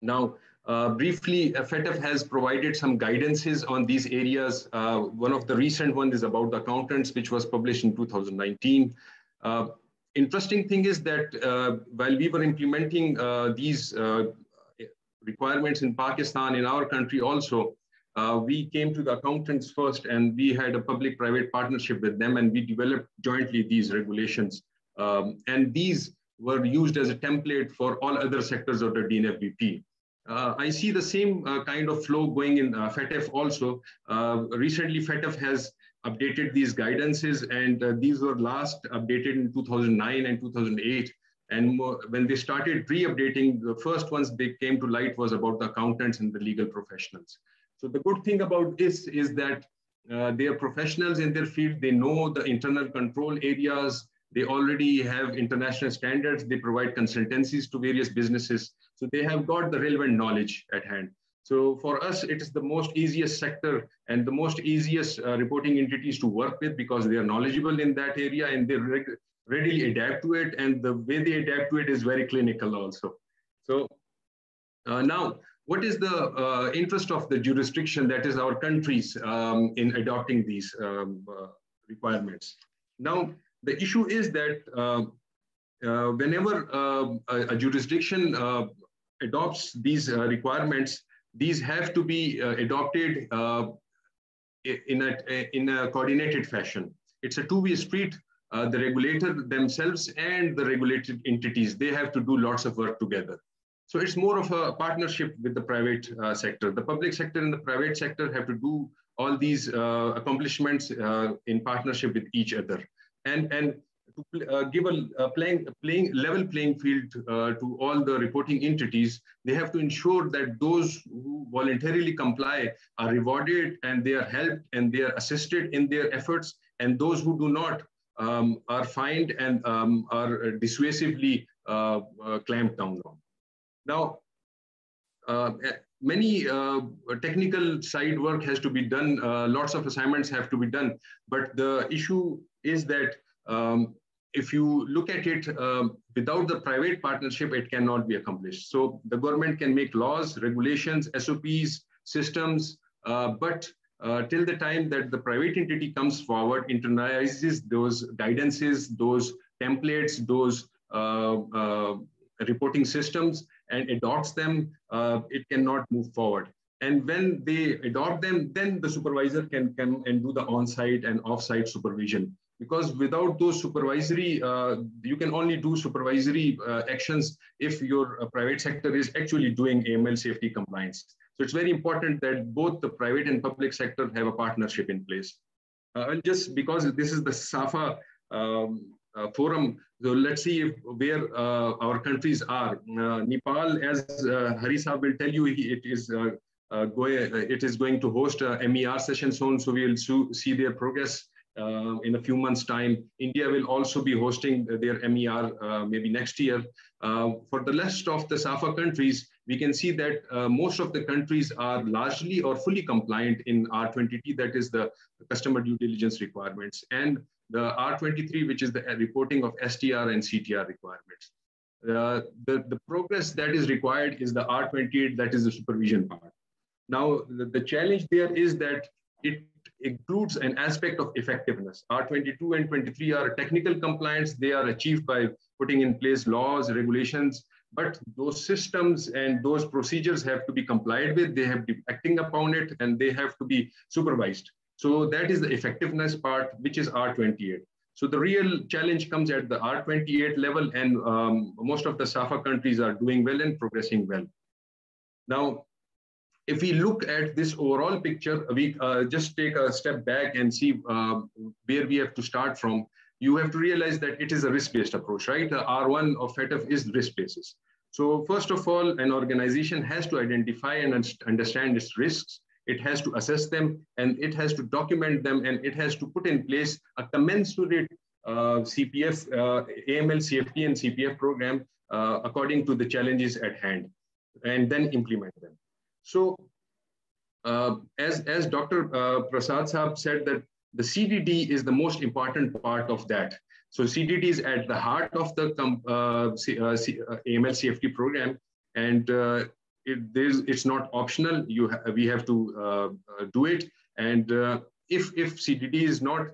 Now, uh, briefly, FATF has provided some guidances on these areas. Uh, one of the recent ones is about the accountants, which was published in 2019. Uh, interesting thing is that uh, while we were implementing uh, these requirements in Pakistan, in our country also, we came to the accountants first and we had a public-private partnership with them and we developed jointly these regulations. Um, and these were used as a template for all other sectors of the DNFBP. Uh, I see the same uh, kind of flow going in uh, FATF also. Uh, recently, FATF has updated these guidances, and uh, these were last updated in 2009 and 2008. And more, when they started re-updating, the first ones they came to light was about the accountants and the legal professionals. So the good thing about this is that uh, they are professionals in their field. They know the internal control areas. They already have international standards. They provide consultancies to various businesses. So they have got the relevant knowledge at hand. So for us, it is the most easiest sector and the most easiest uh, reporting entities to work with because they are knowledgeable in that area and they readily adapt to it. And the way they adapt to it is very clinical also. So uh, now, what is the uh, interest of the jurisdiction, that is our countries, um, in adopting these um, uh, requirements? Now, the issue is that uh, uh, whenever a, a, jurisdiction adopts these requirements, these have to be adopted in a, in a coordinated fashion. It's a two-way street. the regulator themselves and the regulated entities, they have to do lots of work together. So it's more of a partnership with the private uh, sector. The public sector and the private sector have to do all these uh, accomplishments uh, in partnership with each other. And, and to uh, give a, a, playing, playing level playing field uh, to all the reporting entities, they have to ensure that those who voluntarily comply are rewarded and they are helped and they are assisted in their efforts. And those who do not um, are fined and um, are dissuasively uh, clamped down on. Now, uh, eh, many uh, technical side work has to be done. Uh, lots of assignments have to be done. But the issue is that um, if you look at it um, without the private partnership, it cannot be accomplished. So the government can make laws, regulations, SOPs, systems, uh, but uh, till the time that the private entity comes forward, internalizes those guidances, those templates, those uh, reporting systems, and adopts them, uh, it cannot move forward. And when they adopt them, then the supervisor can come and do the on-site and off-site supervision. Because without those supervisory, uh, you can only do supervisory uh, actions if your uh, private sector is actually doing AML CFT compliance. So it's very important that both the private and public sector have a partnership in place. Uh, just because this is the SAFA um, uh, forum. So let's see if, where uh, our countries are. Nepal, as uh, Harisa will tell you, it is going, it is going to host a MER session soon. So we will see their progress uh, in a few months' time. India will also be hosting their MER uh, maybe next year. Uh, for the rest of the SAFA countries, we can see that most of the countries are largely or fully compliant in R22, that is the customer due diligence requirements. And the R23, which is the reporting of STR and CTR requirements. Uh, the, the progress that is required is the R28, that is the supervision part. Now, the, the challenge there is that it includes an aspect of effectiveness. R22 and 23 are technical compliance. They are achieved by putting in place laws, regulations, but those systems and those procedures have to be complied with. They have to be acting upon it and they have to be supervised. So that is the effectiveness part, which is R28. So the real challenge comes at the R28 level and um, most of the SAFA countries are doing well and progressing well. Now, if we look at this overall picture, we uh, just take a step back and see uh, where we have to start from. You have to realize that it is a risk-based approach, right? The R1 of FATF is risk-basis. So first of all, an organization has to identify and understand its risks. It has to assess them and it has to document them and it has to put in place a commensurate uh, CPF, uh, AML, CFT and CPF program uh, according to the challenges at hand and then implement them. So uh, as, as Dr. Uh, Prasad Saab said that the CDD is the most important part of that. So CDD is at the heart of the uh, C, uh, C, uh, AML CFT program, and uh, it, it's not optional. You ha we have to do it, and if if CDD is not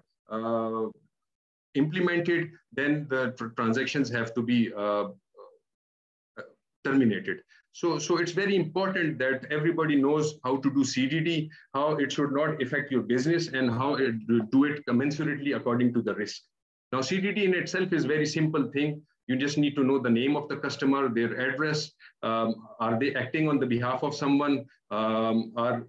implemented, then the tr transactions have to be terminated. So, so it's very important that everybody knows how to do CDD, how it should not affect your business, and how it, do it commensurately according to the risk. Now, CDD in itself is very simple thing. You just need to know the name of the customer, their address. Um, are they acting on the behalf of someone? Um, are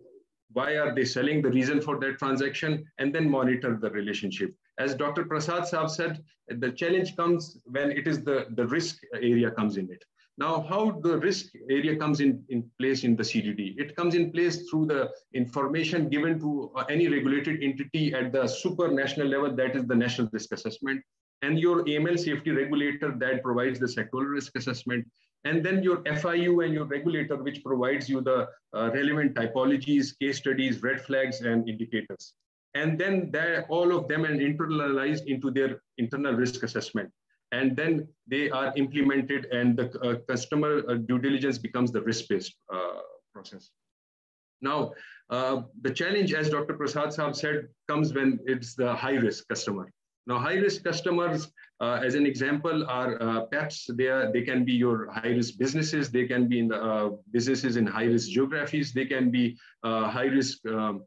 why are they selling? The reason for that transaction, and then monitor the relationship. As Dr. Prasad Saab said, the challenge comes when it is the, the risk area comes in it. Now, how the risk area comes in, in place in the CDD? It comes in place through the information given to uh, any regulated entity at the supranational level, that is the national risk assessment. and your AML CFT regulator that provides the sectoral risk assessment, and then your FIU and your regulator, which provides you the uh, relevant typologies, case studies, red flags, and indicators. And then all of them are internalized into their internal risk assessment. And then they are implemented and the uh, customer uh, due diligence becomes the risk-based uh, process. Now, uh, the challenge, as Dr. Prasad Saab said, comes when it's the high-risk customer. Now, high-risk customers, uh, as an example, are uh, PEPs. They, are, they can be your high-risk businesses. They can be in the businesses in high-risk geographies. They can be high-risk um,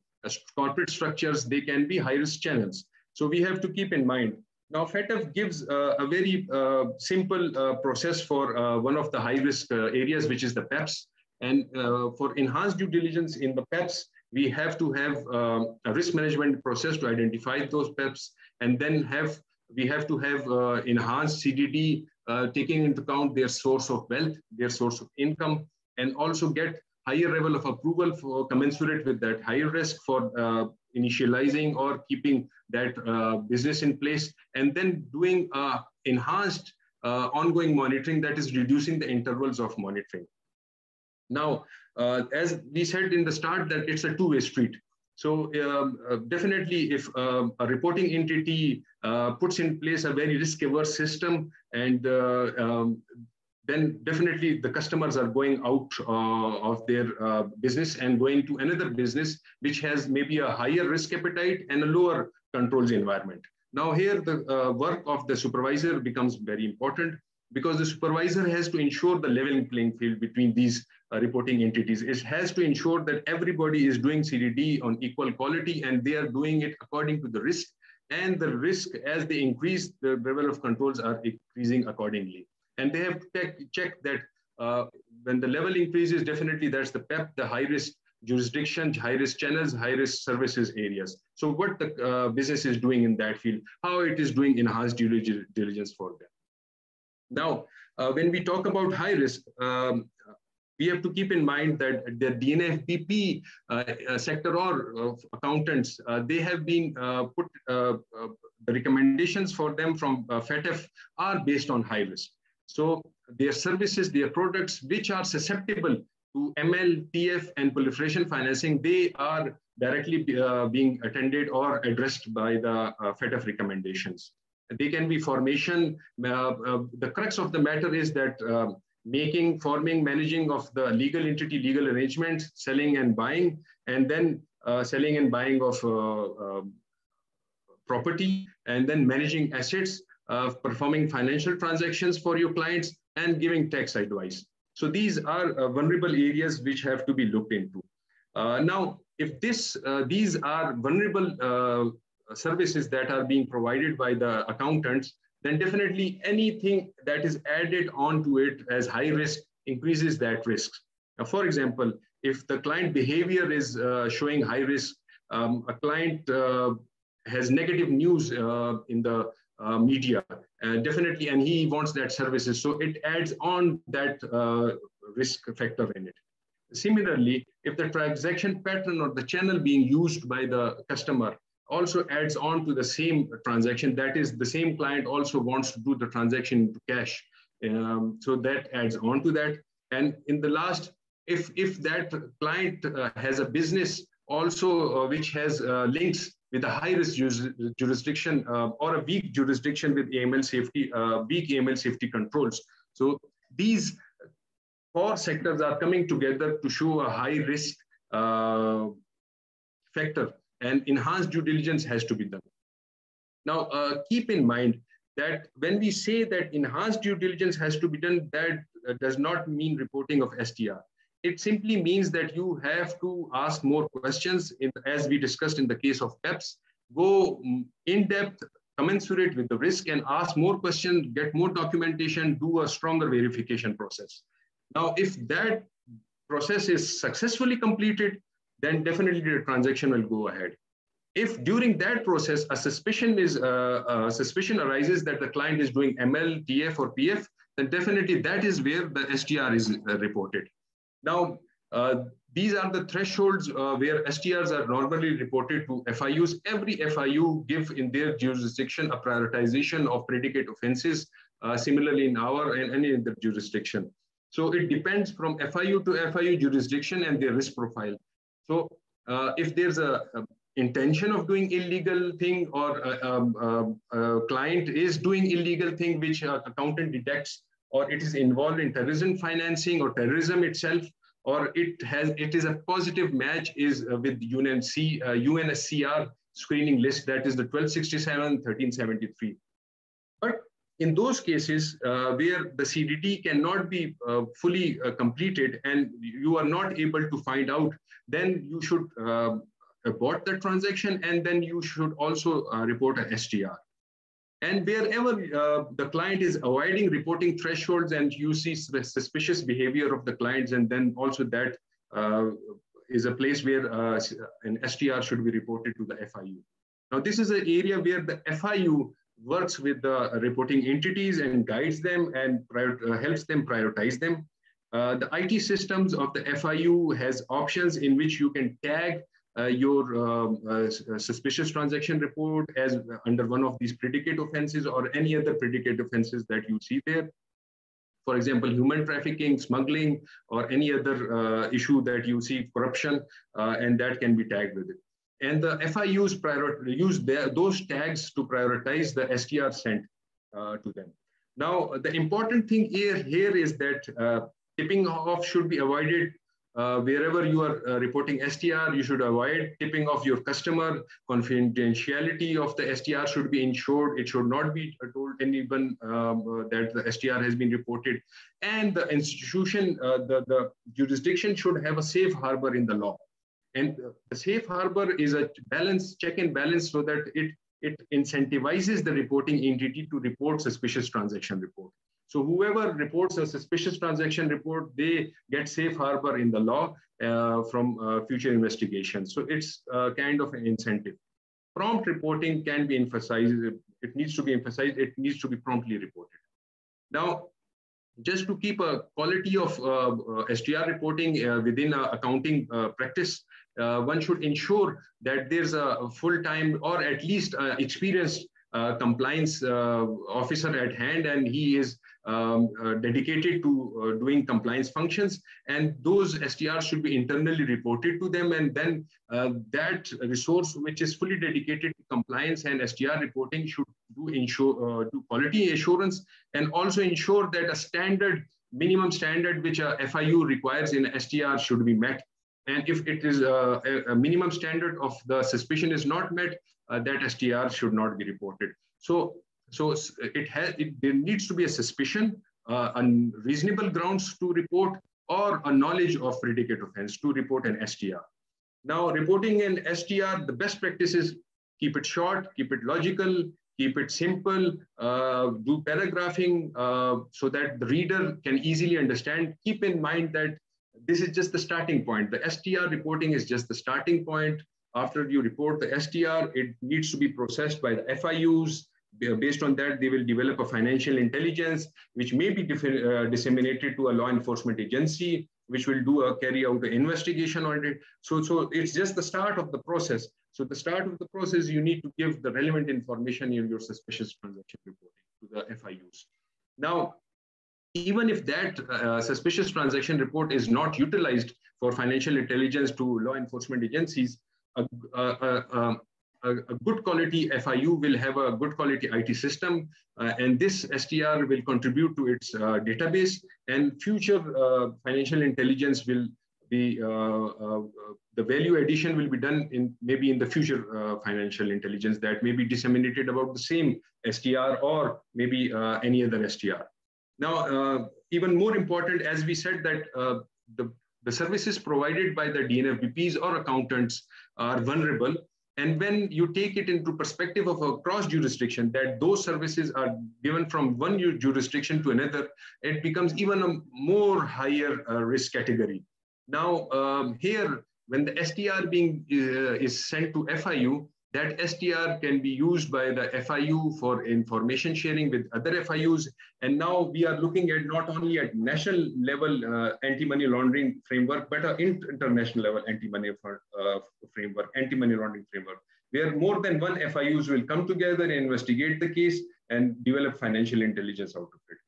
corporate structures. They can be high-risk channels. So we have to keep in mind. Now, FATF gives uh, a very uh, simple process for one of the high-risk areas, which is the PEPs. And for enhanced due diligence in the PEPs, we have to have um, a risk management process to identify those PEPs and then have we have to have uh, enhanced CDD uh, taking into account their source of wealth, their source of income, and also get higher level of approval for commensurate with that higher risk for uh, initializing or keeping that uh, business in place, and then doing uh, enhanced uh, ongoing monitoring that is reducing the intervals of monitoring. Now, as we said in the start that it's a two-way street. So um, uh, definitely if um, a reporting entity uh, puts in place a very risk-averse system and uh, um, then definitely the customers are going out uh, of their uh, business and going to another business which has maybe a higher risk appetite and a lower controls environment. Now here the uh, work of the supervisor becomes very important because the supervisor has to ensure the leveling playing field between these uh, reporting entities. It has to ensure that everybody is doing CDD on equal quality and they are doing it according to the risk and the risk as they increase, the level of controls are increasing accordingly. And they have checked that uh, when the level increases, definitely that's the PEP, the high risk jurisdiction, high risk channels, high risk services areas. So what the uh, business is doing in that field, how it is doing enhanced due diligence for them. Now, uh, when we talk about high risk, um, we have to keep in mind that the DNFBP uh, uh, sector or accountants, uh, they have been uh, put, uh, the recommendations for them from FATF are based on high risk. So their services, their products, which are susceptible to ML, TF, and proliferation financing, they are directly being attended or addressed by the FATF recommendations. They can be formation. the crux of the matter is that um, making, forming, managing of the legal entity, legal arrangements, selling and buying, and then uh, selling and buying of uh, uh, property, and then managing assets, uh, performing financial transactions for your clients, and giving tax advice. So these are uh, vulnerable areas which have to be looked into. Uh, now, if this, these are vulnerable services that are being provided by the accountants, then definitely anything that is added onto it as high risk increases that risk. Now, for example, if the client behavior is uh, showing high risk, um, a client uh, has negative news uh, in the uh, media, uh, definitely, and he wants that services. So it adds on that uh, risk factor in it. Similarly, if the transaction pattern or the channel being used by the customer also adds on to the same transaction. That is, the same client also wants to do the transaction cash. Um, so that adds on to that. And in the last, if, if that client uh, has a business also uh, which has links with a high risk jurisdiction uh, or a weak jurisdiction with AML safety, uh, weak AML safety controls. So these four sectors are coming together to show a high risk uh, factor and enhanced due diligence has to be done. Now, uh, keep in mind that when we say that enhanced due diligence has to be done, that uh, does not mean reporting of STR. It simply means that you have to ask more questions, in, as we discussed in the case of PEPs, go in depth, commensurate with the risk, and ask more questions, get more documentation, do a stronger verification process. Now, if that process is successfully completed, then definitely the transaction will go ahead. If during that process a suspicion is uh, suspicion arises that the client is doing ML, TF, or PF, then definitely that is where the STR is uh, reported. Now, uh, these are the thresholds uh, where STRs are normally reported to FIUs. Every FIU give in their jurisdiction a prioritization of predicate offenses, uh, similarly in our and any other jurisdiction. So it depends from FIU to FIU jurisdiction and their risk profile. So uh, if there's a, a, intention of doing illegal thing or a, uh, a, client is doing illegal thing which accountant detects or it is involved in terrorism financing or terrorism itself, or it has it is a positive match is uh, with UNC, uh, UNSCR screening list that is the 1267 1373 but in those cases uh, where the CDD cannot be uh, fully uh, completed and you are not able to find out then you should uh, abort the transaction and then you should also report a STR and wherever uh, the client is avoiding reporting thresholds and you see suspicious behavior of the clients, and then also that uh, is a place where uh, an STR should be reported to the FIU. Now, this is an area where the FIU works with the reporting entities and guides them and uh, helps them prioritize them. Uh, the IT systems of the FIU has options in which you can tag your um, uh, uh, suspicious transaction report as under one of these predicate offenses or any other predicate offenses that you see there. For example, human trafficking, smuggling, or any other uh, issue that you see, corruption, uh, and that can be tagged with it. And the FIUs prior use their, those tags to prioritize the STR sent uh, to them. Now, the important thing here, here is that tipping off should be avoided uh, wherever you are uh, reporting STR, you should avoid tipping off your customer. Confidentiality of the STR should be ensured. It should not be told anyone um, uh, that the STR has been reported. And the institution, uh, the, the jurisdiction should have a safe harbor in the law. And the safe harbor is a balance, check and balance so that it, it incentivizes the reporting entity to report suspicious transaction report. So whoever reports a suspicious transaction report, they get safe harbor in the law uh, from uh, future investigations. So it's kind of an incentive. Prompt reporting can be emphasized. It needs to be emphasized. It needs to be promptly reported. Now, just to keep a quality of uh, uh, STR reporting uh, within accounting practice, one should ensure that there's a full-time or at least experienced compliance officer at hand and he is um, uh, dedicated to doing compliance functions. And those STRs should be internally reported to them. And then that resource which is fully dedicated to compliance and STR reporting should do ensure do quality assurance and also ensure that a standard minimum standard which a FIU requires in STR should be met. And if it is a, a minimum standard of the suspicion is not met, uh, that STR should not be reported. So, so it has it, there needs to be a suspicion, uh, on reasonable grounds to report, or a knowledge of predicate offense to report an STR. Now, reporting an STR, the best practice is keep it short, keep it logical, keep it simple, uh, do paragraphing uh, so that the reader can easily understand. Keep in mind that this is just the starting point. The STR reporting is just the starting point. After you report the STR, it needs to be processed by the FIUs. Based on that, they will develop a financial intelligence, which may be uh, disseminated to a law enforcement agency, which will do a carry out an investigation on it. So, so it's just the start of the process. So the start of the process, you need to give the relevant information in your suspicious transaction reporting to the FIUs. Now, even if that uh, suspicious transaction report is not utilized for financial intelligence to law enforcement agencies, a, a, a, a, good quality FIU will have a good quality IT system, uh, and this STR will contribute to its uh, database, and future uh, financial intelligence will be, uh, uh, the value addition will be done in maybe in the future financial intelligence that may be disseminated about the same STR or maybe any other STR. Now, even more important, as we said that the the services provided by the DNFBPs or accountants are vulnerable. And when you take it into perspective of a cross jurisdiction, that those services are given from one jurisdiction to another, it becomes even a more higher uh, risk category. Now, um, here, when the STR being uh, is sent to FIU, that STR can be used by the FIU for information sharing with other FIUs. And now we are looking at not only at national level uh, anti-money laundering framework, but an international level anti-money uh, framework, anti-money laundering framework, where more than one FIUs will come together and investigate the case and develop financial intelligence out of it.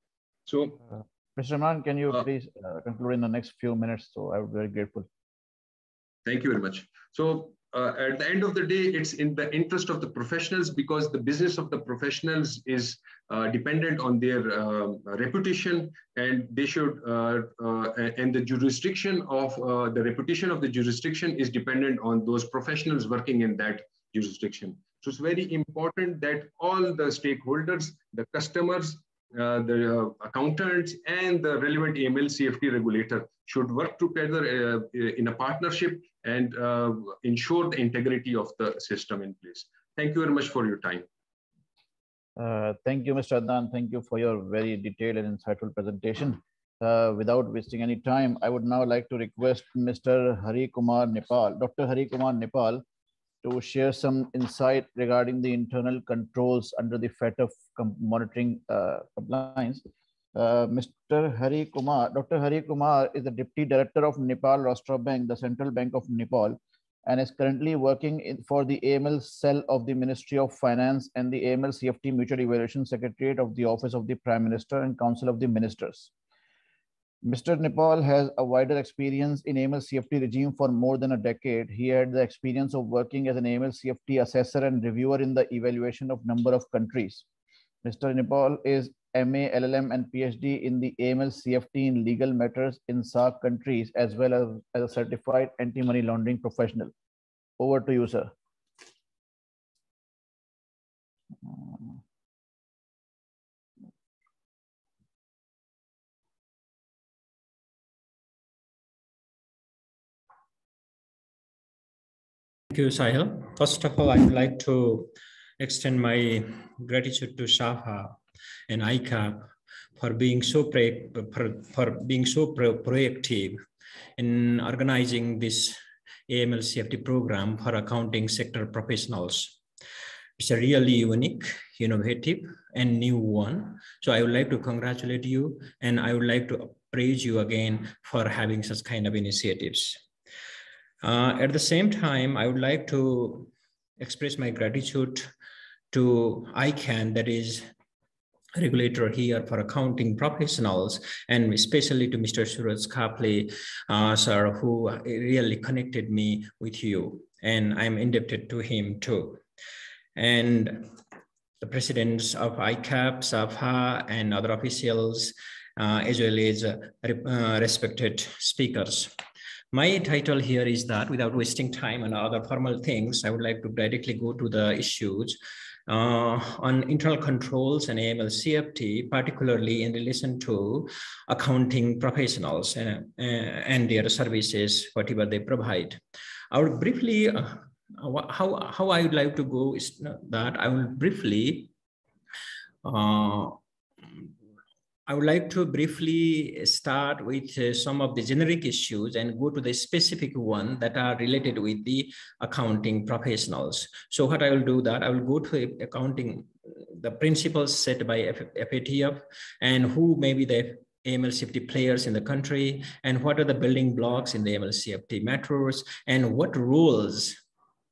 So, uh, Mr. Rahman, can you uh, please uh, conclude in the next few minutes? So I would be very grateful. Thank you very much. So uh, at the end of the day, it's in the interest of the professionals because the business of the professionals is uh, dependent on their uh, reputation and they should, uh, uh, and the jurisdiction of uh, the reputation of the jurisdiction is dependent on those professionals working in that jurisdiction. So it's very important that all the stakeholders, the customers, uh, the uh, accountants and the relevant AML CFT regulator should work together uh, in a partnership and ensure the integrity of the system in place. Thank you very much for your time. Uh, thank you, Mr. Adnan. Thank you for your very detailed and insightful presentation. Uh, without wasting any time, I would now like to request Mr. Hari Kumar Nepal, Dr. Hari Kumar Nepal, to share some insight regarding the internal controls under the FATF monitoring uh, compliance. Uh, Mr. Hari Kumar, Dr. Hari Kumar is the Deputy Director of Nepal Rastra Bank, the Central Bank of Nepal, and is currently working in, for the AML cell of the Ministry of Finance and the AML CFT Mutual Evaluation Secretariat of the Office of the Prime Minister and Council of the Ministers. Mr. Nepal has a wider experience in AML CFT regime for more than a decade. He had the experience of working as an AML CFT assessor and reviewer in the evaluation of number of countries. Mr. Nepal is MA, LLM, and PhD in the AML CFT in legal matters in SAARC countries, as well as, as a certified anti-money laundering professional. Over to you, sir. Thank you, Sahil. First of all, I would like to extend my gratitude to SAFA and ICAP for being so pre for, for being so pro proactive in organizing this AML CFT program for accounting sector professionals. It's a really unique, innovative, and new one. So I would like to congratulate you, and I would like to praise you again for having such kind of initiatives. Uh, at the same time, I would like to express my gratitude to ICAN, that is regulator here for accounting professionals, and especially to Mr. Suraj Kaple, uh, sir, who really connected me with you. And I'm indebted to him too. And the presidents of ICAP, SAFA, and other officials, uh, as well as uh, respected speakers. My title here is that without wasting time on other formal things, I would like to directly go to the issues uh, on internal controls and AML CFT, particularly in relation to accounting professionals and, uh, and their services, whatever they provide. I will briefly, uh, how, how I would like to go is that I will briefly uh, I would like to briefly start with uh, some of the generic issues and go to the specific one that are related with the accounting professionals. So what I will do that, I will go to accounting, the principles set by FATF and who may be the AML CFT players in the country and what are the building blocks in the AML CFT matters and what rules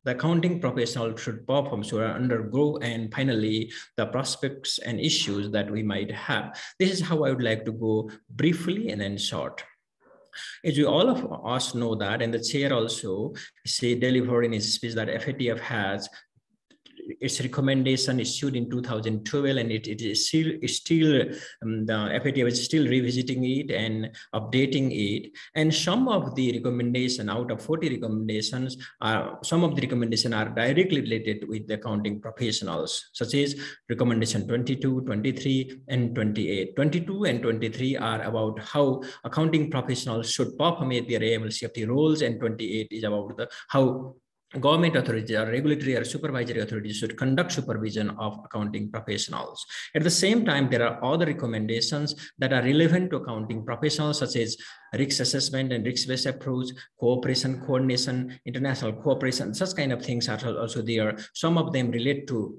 the accounting professional should perform should undergo and finally the prospects and issues that we might have. This is how i would like to go briefly and then short. As we all of us know that and the chair also say delivered in his speech that fatf has its recommendation issued in 2012 and it, it is still still um, the FATF is still revisiting it and updating it. And some of the recommendation out of 40 recommendations are some of the recommendation are directly related with the accounting professionals such as recommendation 22 23 and 28 22 and 23 are about how accounting professionals should perform their AML CFT roles and 28 is about the how government authorities or uh, regulatory or supervisory authorities should conduct supervision of accounting professionals. At the same time, there are other recommendations that are relevant to accounting professionals, such as risk assessment and risk-based approach, cooperation, coordination, international cooperation, such kind of things are also there. Some of them relate to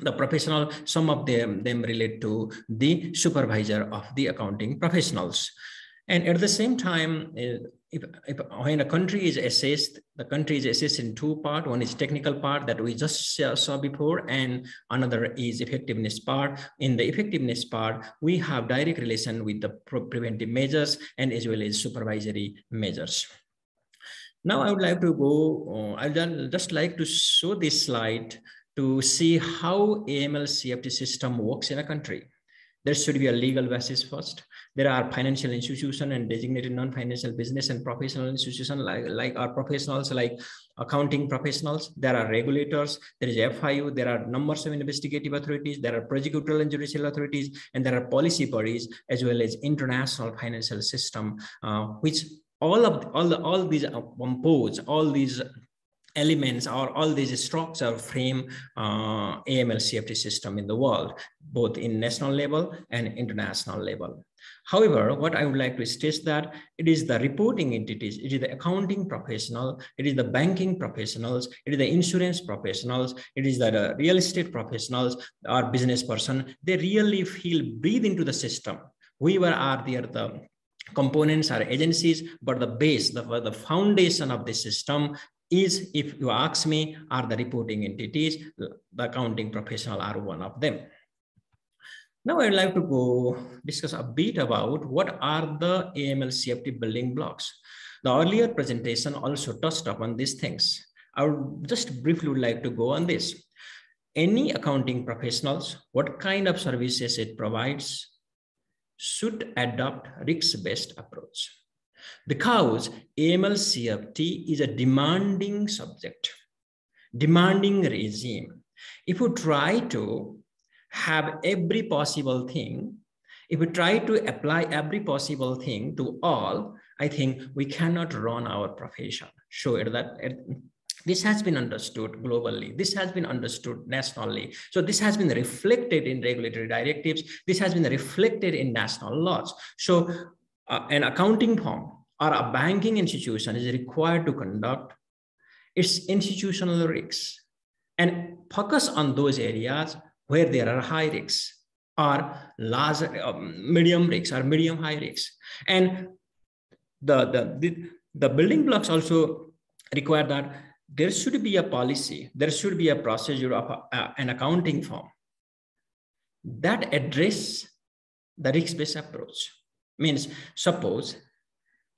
the professional, some of them, them relate to the supervisor of the accounting professionals. And at the same time, eh, if, if when a country is assessed, the country is assessed in two part. One is technical part that we just saw before, and another is effectiveness part. In the effectiveness part, we have direct relation with the preventive measures and as well as supervisory measures. Now I would like to go, uh, I'd just like to show this slide to see how AML CFT system works in a country. There should be a legal basis first. There are financial institution and designated non-financial business and professional institution like, like our professionals like accounting professionals. There are regulators. There is FIU. There are numbers of investigative authorities. There are prosecutorial and judicial authorities, and there are policy bodies as well as international financial system, uh, which all of all all these compose all these elements or all these structure frame uh, AML CFT system in the world, both in national level and international level. However, what I would like to stress that it is the reporting entities, it is the accounting professional, it is the banking professionals, it is the insurance professionals, it is the real estate professionals or business person, they really feel breathe into the system. We were are there the components are agencies, but the base, the, the foundation of the system is, if you ask me, are the reporting entities, the accounting professional are one of them. Now I'd like to go discuss a bit about what are the AML CFT building blocks. The earlier presentation also touched upon these things. I would just briefly would like to go on this. Any accounting professionals, what kind of services it provides, should adopt risk-based approach because AML CFT is a demanding subject, demanding regime. If you try to have every possible thing, if we try to apply every possible thing to all, I think we cannot run our profession. Sure, that this has been understood globally. This has been understood nationally. So this has been reflected in regulatory directives. This has been reflected in national laws. So uh, an accounting firm or a banking institution is required to conduct its institutional risks and focus on those areas where there are high risks or large, um, medium risks or medium high risks. And the, the, the, the building blocks also require that there should be a policy, there should be a procedure of a, uh, an accounting firm that address the risk-based approach. Means suppose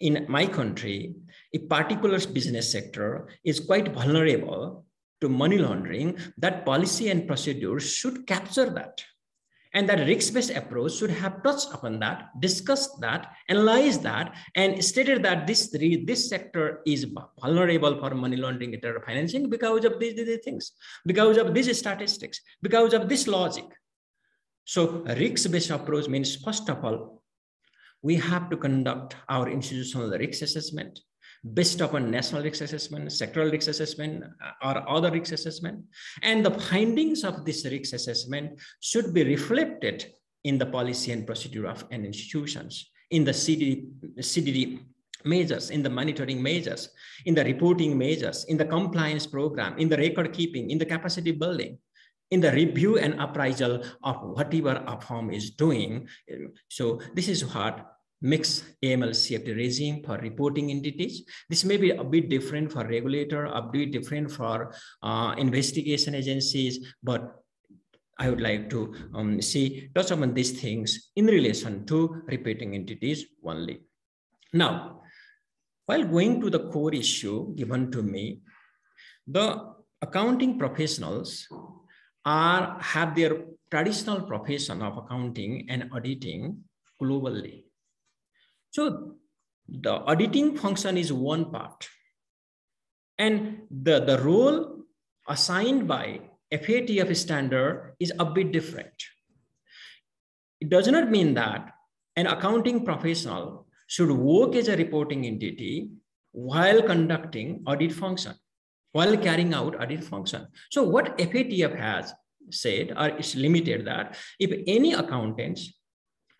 in my country, a particular business sector is quite vulnerable to money laundering, that policy and procedures should capture that. And that risk-based approach should have touched upon that, discussed that, analyzed that, and stated that this, this sector is vulnerable for money laundering and financing because of these, these things, because of these statistics, because of this logic. So risk-based approach means, first of all, we have to conduct our institutional risk assessment based upon national risk assessment, sectoral risk assessment, uh, or other risk assessment. And the findings of this risk assessment should be reflected in the policy and procedure of an institutions, in the CDD, CDD measures, in the monitoring measures, in the reporting measures, in the compliance program, in the record keeping, in the capacity building in the review and appraisal of whatever a firm is doing. So this is what mixed AML CFT regime for reporting entities. This may be a bit different for regulator, a bit different for uh, investigation agencies, but I would like to um, see touch upon these things in relation to reporting entities only. Now, while going to the core issue given to me, the accounting professionals are have their traditional profession of accounting and auditing globally. So the auditing function is one part. And the, the role assigned by FATF standard is a bit different. It does not mean that an accounting professional should work as a reporting entity while conducting audit function. while carrying out audit function. So what FATF has said or is limited that if any accountants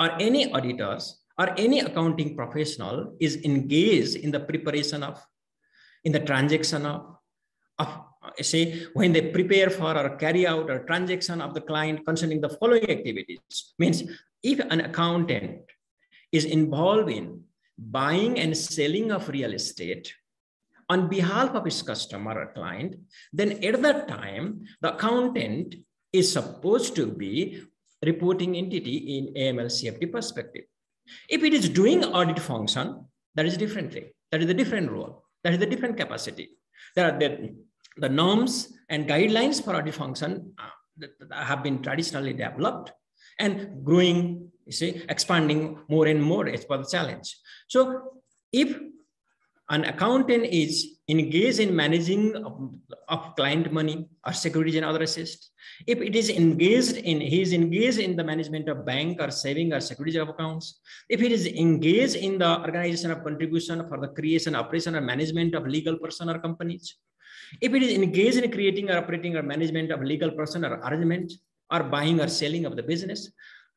or any auditors or any accounting professional is engaged in the preparation of, in the transaction of, of uh, say when they prepare for or carry out a transaction of the client concerning the following activities means if an accountant is involved in buying and selling of real estate on behalf of his customer or client, then at that time, the accountant is supposed to be reporting entity in AML CFT perspective. If it is doing audit function, that is different thing. That is a different role. That is a different capacity. There are the, the norms and guidelines for audit function uh, have been traditionally developed and growing, you see, expanding more and more as per the challenge. So if an accountant is engaged in managing of, of, client money or securities and other assets, if it is engaged in, he is engaged in the management of bank or saving or securities of accounts, if it is engaged in the organization of contribution for the creation, operation or management of legal person or companies, if it is engaged in creating or operating or management of legal person or arrangement or buying or selling of the business,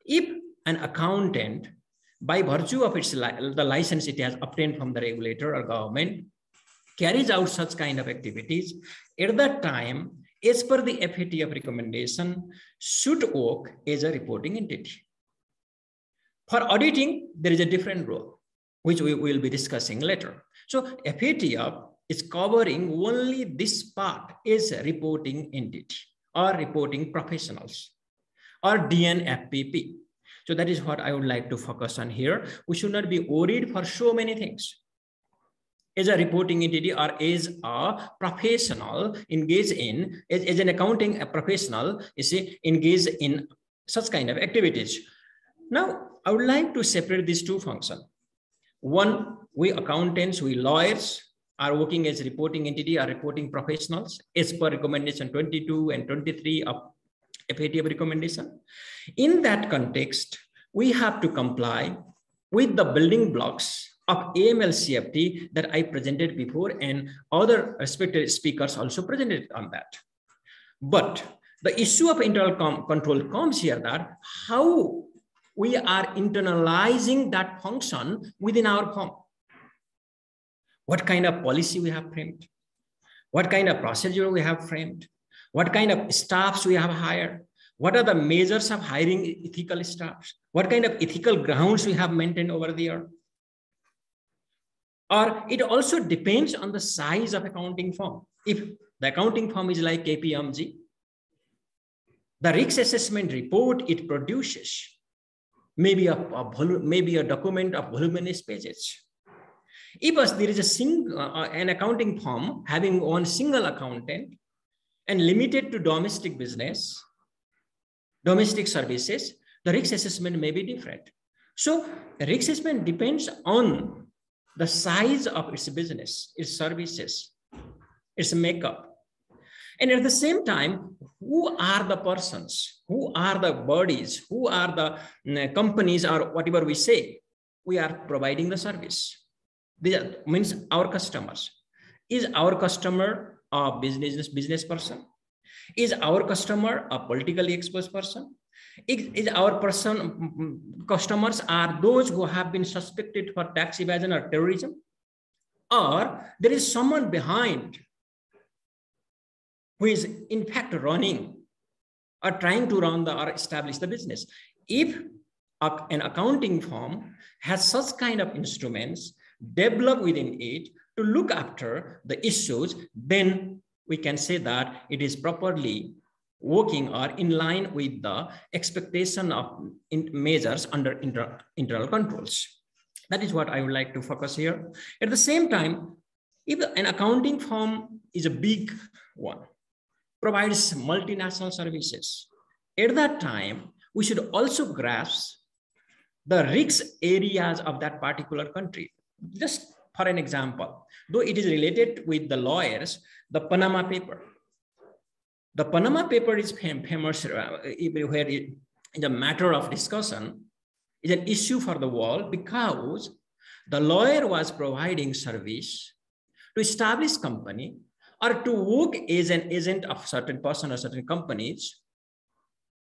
if an accountant by virtue of its li the license it has obtained from the regulator or government, carries out such kind of activities, at that time, as per the FATF recommendation, should work as a reporting entity. For auditing, there is a different role, which we will be discussing later. So FATF is covering only this part a reporting entity or reporting professionals or DNFBP. So that is what I would like to focus on here. We should not be worried for so many things. As a reporting entity or as a professional engaged in, as, as an accounting professional, you see, engaged in such kind of activities. Now, I would like to separate these two functions. One, we accountants, we lawyers are working as reporting entity or reporting professionals as per recommendation 22 and 23 of FATF recommendation. In that context, we have to comply with the building blocks of AML CFT that I presented before and other respected speakers also presented on that. But the issue of internal com control comes here that how we are internalizing that function within our firm. What kind of policy we have framed? What kind of procedure we have framed? What kind of staffs we have hired? What are the measures of hiring ethical staffs? What kind of ethical grounds we have maintained over there? Or it also depends on the size of accounting firm. If the accounting firm is like KPMG, the risk assessment report it produces maybe a, a maybe a document of voluminous pages. If there is a single, uh, an accounting firm having one single accountant and limited to domestic business, domestic services, the risk assessment may be different. So risk assessment depends on the size of its business, its services, its makeup. And at the same time, who are the persons, who are the bodies, who are the mm, companies or whatever we say, we are providing the service. These means our customers. Is our customer a business business person? Is our customer a politically exposed person? Is, is our person mm, mm, customers are those who have been suspected for tax evasion or terrorism? Or there is someone behind who is in fact running or trying to run the or establish the business. If an accounting firm has such kind of instruments developed within it to look after the issues, then we can say that it is properly working or in line with the expectation of measures under inter internal controls. That is what I would like to focus here. At the same time, if an accounting firm is a big one, provides multinational services, at that time, we should also grasp the risk areas of that particular country. Just for an example, though it is related with the lawyers, the Panama paper. The Panama paper is famous uh, where it is a matter of discussion, is an issue for the world because the lawyer was providing service to establish company or to work as an agent of certain person or certain companies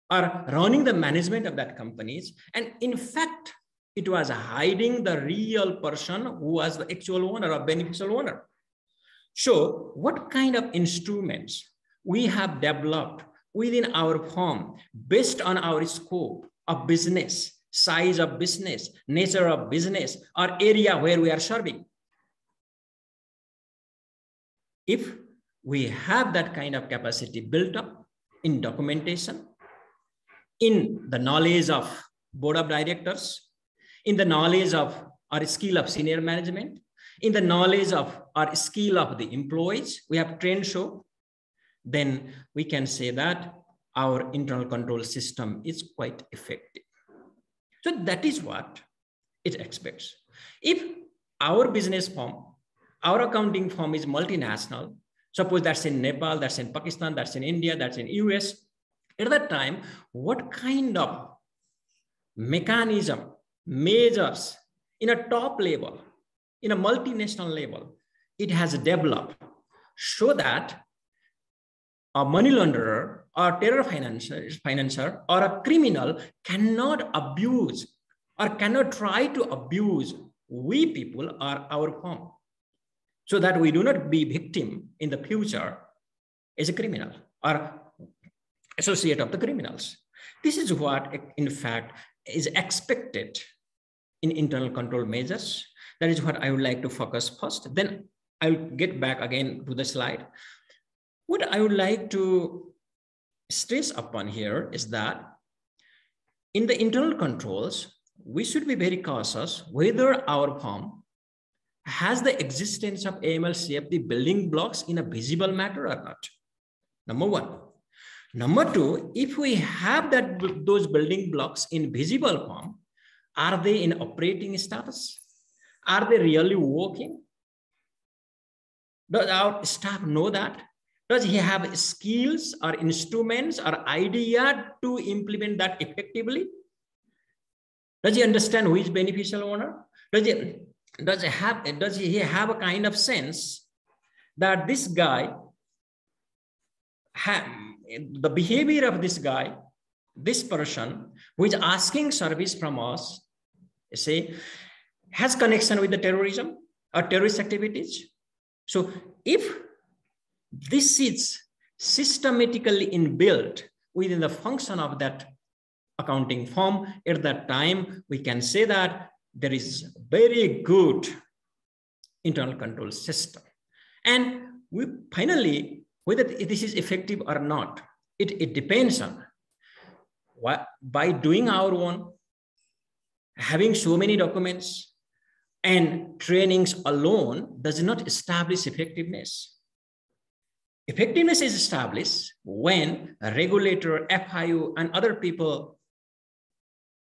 or running the management of that companies. And in fact, it was hiding the real person who was the actual owner or beneficial owner. So what kind of instruments we have developed within our firm based on our scope of business, size of business, nature of business, or area where we are serving. If we have that kind of capacity built up in documentation, in the knowledge of board of directors, in the knowledge of our skill of senior management, in the knowledge of our skill of the employees, we have trained show, then we can say that our internal control system is quite effective. So that is what it expects. If our business firm, our accounting firm is multinational, suppose that's in Nepal, that's in Pakistan, that's in India, that's in US, at that time, what kind of mechanism, measures in a top level, in a multinational level, it has developed so that a money launderer or terror financer or a criminal cannot abuse or cannot try to abuse we people or our firm so that we do not be victim in the future as a criminal or associate of the criminals. This is what, in fact, is expected in internal control measures. That is what I would like to focus first. Then I'll get back again to the slide. What I would like to stress upon here is that in the internal controls, we should be very cautious whether our firm has the existence of AML CFT building blocks in a visible matter or not. Number one. Number two, if we have that those building blocks in visible form, are they in operating status? Are they really working? Does our staff know that? Does he have skills or instruments or idea to implement that effectively? Does he understand who is beneficial owner? Does he, does he have does he have a kind of sense that this guy have the behavior of this guy, this person who is asking service from us, say, has connection with the terrorism or terrorist activities. So if this is systematically inbuilt within the function of that accounting firm. At that time, we can say that there is very good internal control system. And we finally, whether this is effective or not, it, it depends on what, by doing our own, having so many documents and trainings alone does not establish effectiveness. Effectiveness is established when a regulator, FIU, and other people,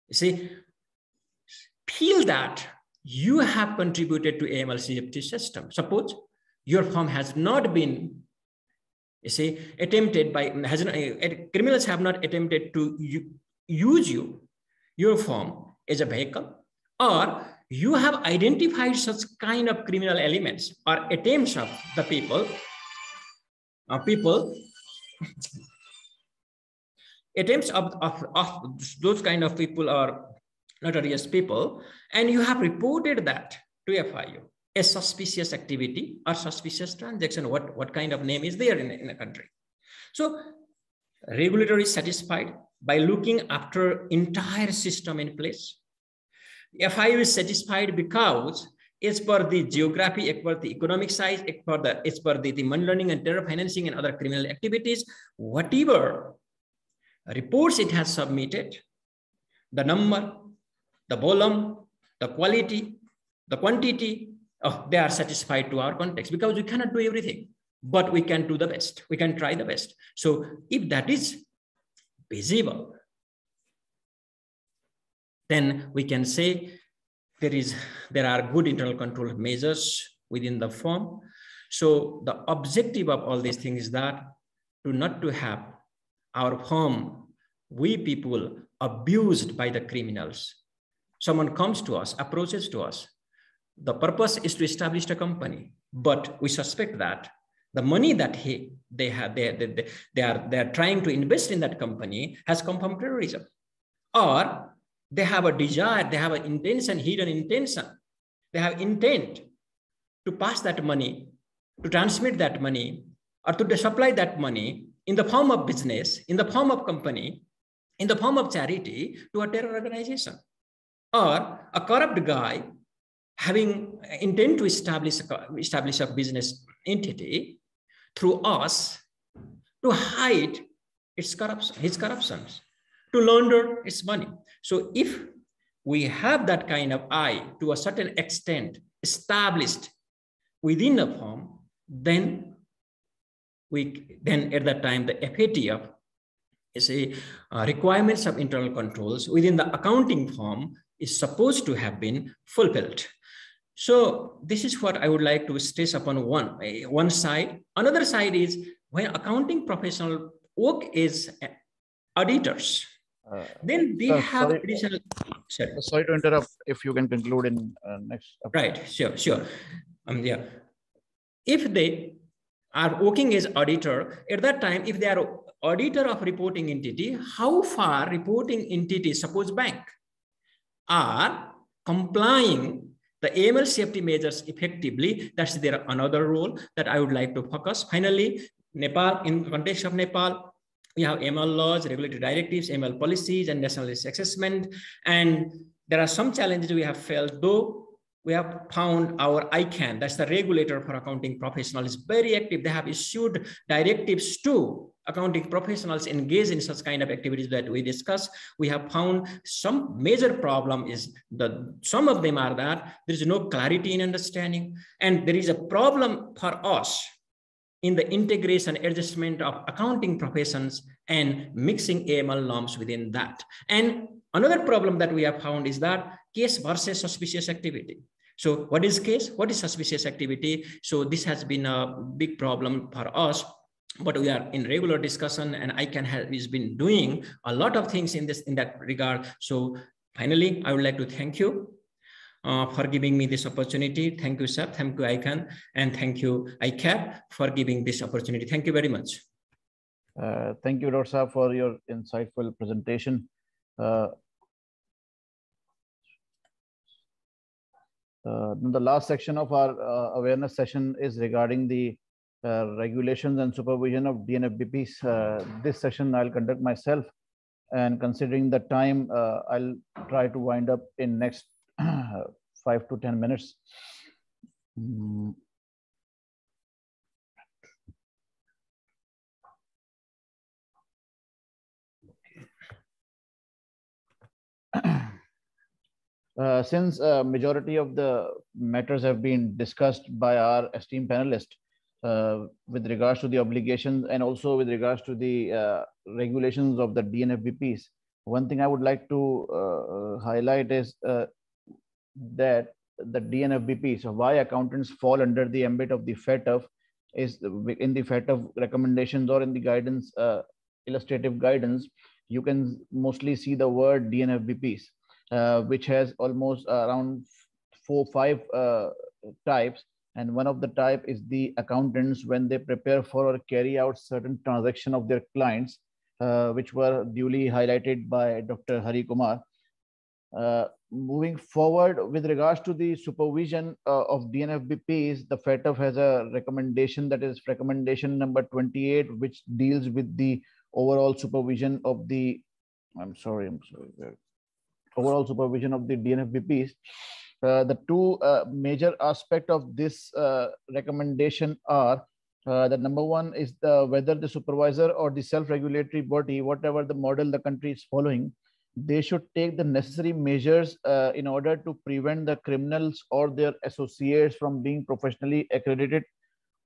you see, feel that you have contributed to AML CFT system. Suppose your firm has not been, you see, attempted by, has not, criminals have not attempted to use you, your firm as a vehicle, or you have identified such kind of criminal elements or attempts of the people uh, people attempts of, of, of those kind of people are notorious people and you have reported that to FIU a suspicious activity or suspicious transaction what what kind of name is there in, in a country? So regulator is satisfied by looking after entire system in place. FIU is satisfied because it's for the geography, it's for the economic size, it's for the, it's for the, the money laundering and terror financing and other criminal activities, whatever reports it has submitted, the number, the volume, the quality, the quantity, oh, they are satisfied to our context because we cannot do everything, but we can do the best. We can try the best. So if that is visible, then we can say there is there are good internal control measures within the firm. So the objective of all these things is that to not to have our firm, we people abused by the criminals. Someone comes to us, approaches to us. The purpose is to establish a company, but we suspect that the money that he they have they, they, they are they are trying to invest in that company has come from terrorism or they have a desire they have an intention hidden intention. They have intent to pass that money to transmit that money or to supply that money in the form of business in the form of company in the form of charity to a terror organization. Or a corrupt guy having intent to establish a, establish a business entity through us to hide its corruption, his corruptions, to launder its money. So if we have that kind of eye to a certain extent established within a firm, then we then at that time the FATF is a uh, requirements of internal controls within the accounting firm is supposed to have been fulfilled. So this is what I would like to stress upon one, one side. Another side is when accounting professional work is auditors, uh, then they uh, have sorry, additional. Sorry. sorry to interrupt. If you can conclude in uh, next. Right. Sure. Sure. Um. Yeah. If they are working as auditor at that time, if they are auditor of reporting entity, how far reporting entity, suppose bank, are complying the AML safety measures effectively. That's their another role that I would like to focus. Finally, Nepal, in the context of Nepal, we have ML laws, regulatory directives, ML policies, and national risk assessment. And there are some challenges we have felt, though we have found our ICAN, that's the regulator for accounting professionals, very active. They have issued directives to accounting professionals engaged in such kind of activities that we discuss, we have found some major problem is that some of them are that there is no clarity in understanding, and there is a problem for us in the integration adjustment of accounting professions and mixing AML norms within that. And another problem that we have found is that case versus suspicious activity. So what is case? What is suspicious activity? So this has been a big problem for us but we are in regular discussion and I ICAN has been doing a lot of things in this in that regard. So finally, I would like to thank you uh, for giving me this opportunity. Thank you, sir. Thank you, ICAN. And thank you, ICAP, for giving this opportunity. Thank you very much. Uh, thank you, Dr. for your insightful presentation. Uh, uh, the last section of our uh, awareness session is regarding the uh, regulations and supervision of DNFBPs. Uh, this session I'll conduct myself and considering the time, uh, I'll try to wind up in next five to 10 minutes. Mm. Uh, since uh, majority of the matters have been discussed by our esteemed panelists, uh, with regards to the obligations and also with regards to the uh, regulations of the DNFBPs. One thing I would like to uh, highlight is that the DNFBPs, so why accountants fall under the ambit of the FATF is in the FATF recommendations or in the guidance, illustrative guidance, you can mostly see the word DNFBPs, uh, which has almost around four, five types and one of the type is the accountants when they prepare for or carry out certain transaction of their clients, uh, which were duly highlighted by Dr. Hari Kumar. Uh, moving forward with regards to the supervision uh, of DNFBPs, the FATF has a recommendation that is recommendation number 28, which deals with the overall supervision of the, I'm sorry, I'm sorry, overall supervision of the DNFBPs. Uh, the two uh, major aspect of this uh, recommendation are uh, the number one is the whether the supervisor or the self-regulatory body, whatever the model the country is following, they should take the necessary measures uh, in order to prevent the criminals or their associates from being professionally accredited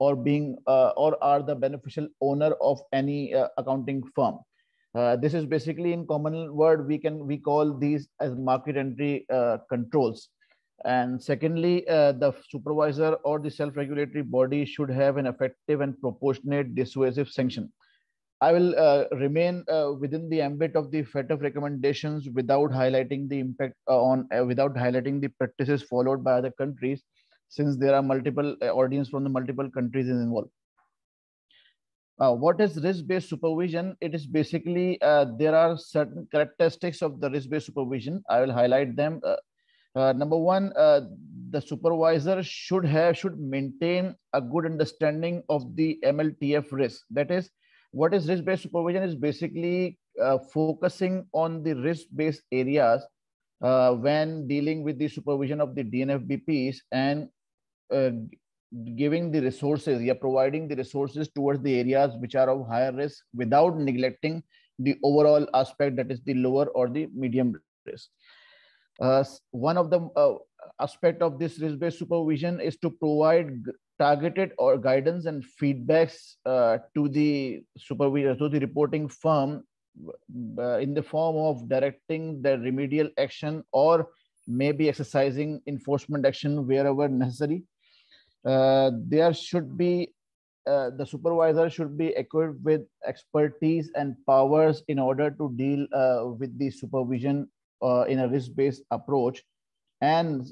or being or are the beneficial owner of any accounting firm. This is basically in common word we can we call these as market entry controls and secondly, uh, the supervisor or the self-regulatory body should have an effective and proportionate dissuasive sanction. I will uh, remain uh, within the ambit of the FATF recommendations without highlighting the impact uh, on, uh, without highlighting the practices followed by other countries, since there are multiple uh, audience from the multiple countries involved. Uh, what is risk-based supervision? It is basically, uh, there are certain characteristics of the risk-based supervision. I will highlight them. Uh, uh number one, uh, the supervisor should have, should maintain a good understanding of the MLTF risk. That is, what is risk-based supervision is basically uh, focusing on the risk-based areas when dealing with the supervision of the DNFBPs and giving the resources, you're providing the resources towards the areas which are of higher risk without neglecting the overall aspect that is the lower or the medium risk. Uh, one of the uh, aspect of this risk-based supervision is to provide targeted or guidance and feedbacks uh, to the supervisor, to the reporting firm uh, in the form of directing the remedial action or maybe exercising enforcement action wherever necessary there should be uh, the supervisor should be equipped with expertise and powers in order to deal uh, with the supervision uh, in a risk-based approach. And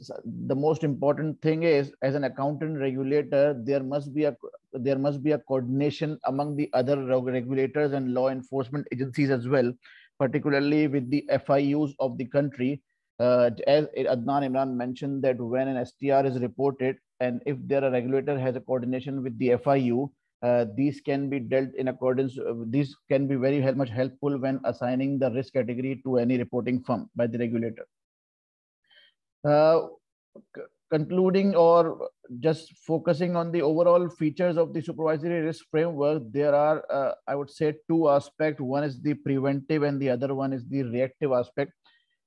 the most important thing is, as an accountant regulator, there must be a there must be a coordination among the other regulators and law enforcement agencies as well, particularly with the FIUs of the country. Uh, as Adnan Imran mentioned that when an STR is reported, and if there a regulator has a coordination with the FIU, uh, these can be dealt in accordance. Uh, these can be very much helpful when assigning the risk category to any reporting firm by the regulator. Uh, concluding or just focusing on the overall features of the supervisory risk framework, there are, uh, I would say, two aspects. One is the preventive and the other one is the reactive aspect.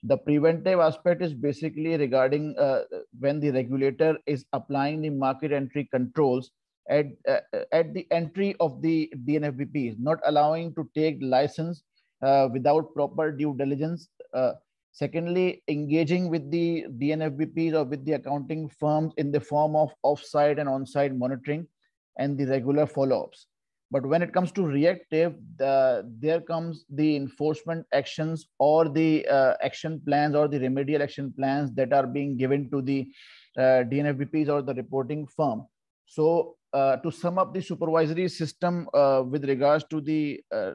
The preventive aspect is basically regarding uh, when the regulator is applying the market entry controls at, uh, at the entry of the DNFBPs, not allowing to take license uh, without proper due diligence. Uh, secondly, engaging with the DNFBPs or with the accounting firms in the form of off-site and on-site monitoring and the regular follow-ups. But when it comes to reactive, the, there comes the enforcement actions or the uh, action plans or the remedial action plans that are being given to the uh, DNFBPs or the reporting firm. So uh, to sum up the supervisory system uh, with regards to the uh,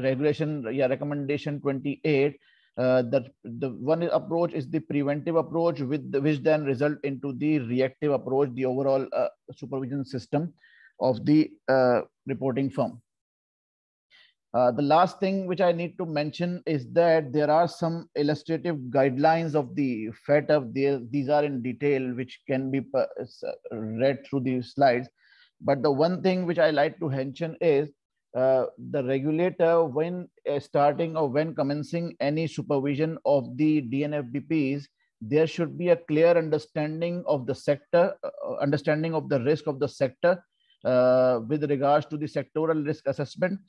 regulation, yeah, recommendation 28, uh, the, the one approach is the preventive approach with the, which then result into the reactive approach, the overall uh, supervision system of the uh, reporting firm. Uh, the last thing which I need to mention is that there are some illustrative guidelines of the FATF. These are in detail, which can be read through these slides. But the one thing which I like to mention is uh, the regulator, when uh, starting or when commencing any supervision of the DNFBPs, there should be a clear understanding of the sector, uh, understanding of the risk of the sector, uh, with regards to the sectoral risk assessment.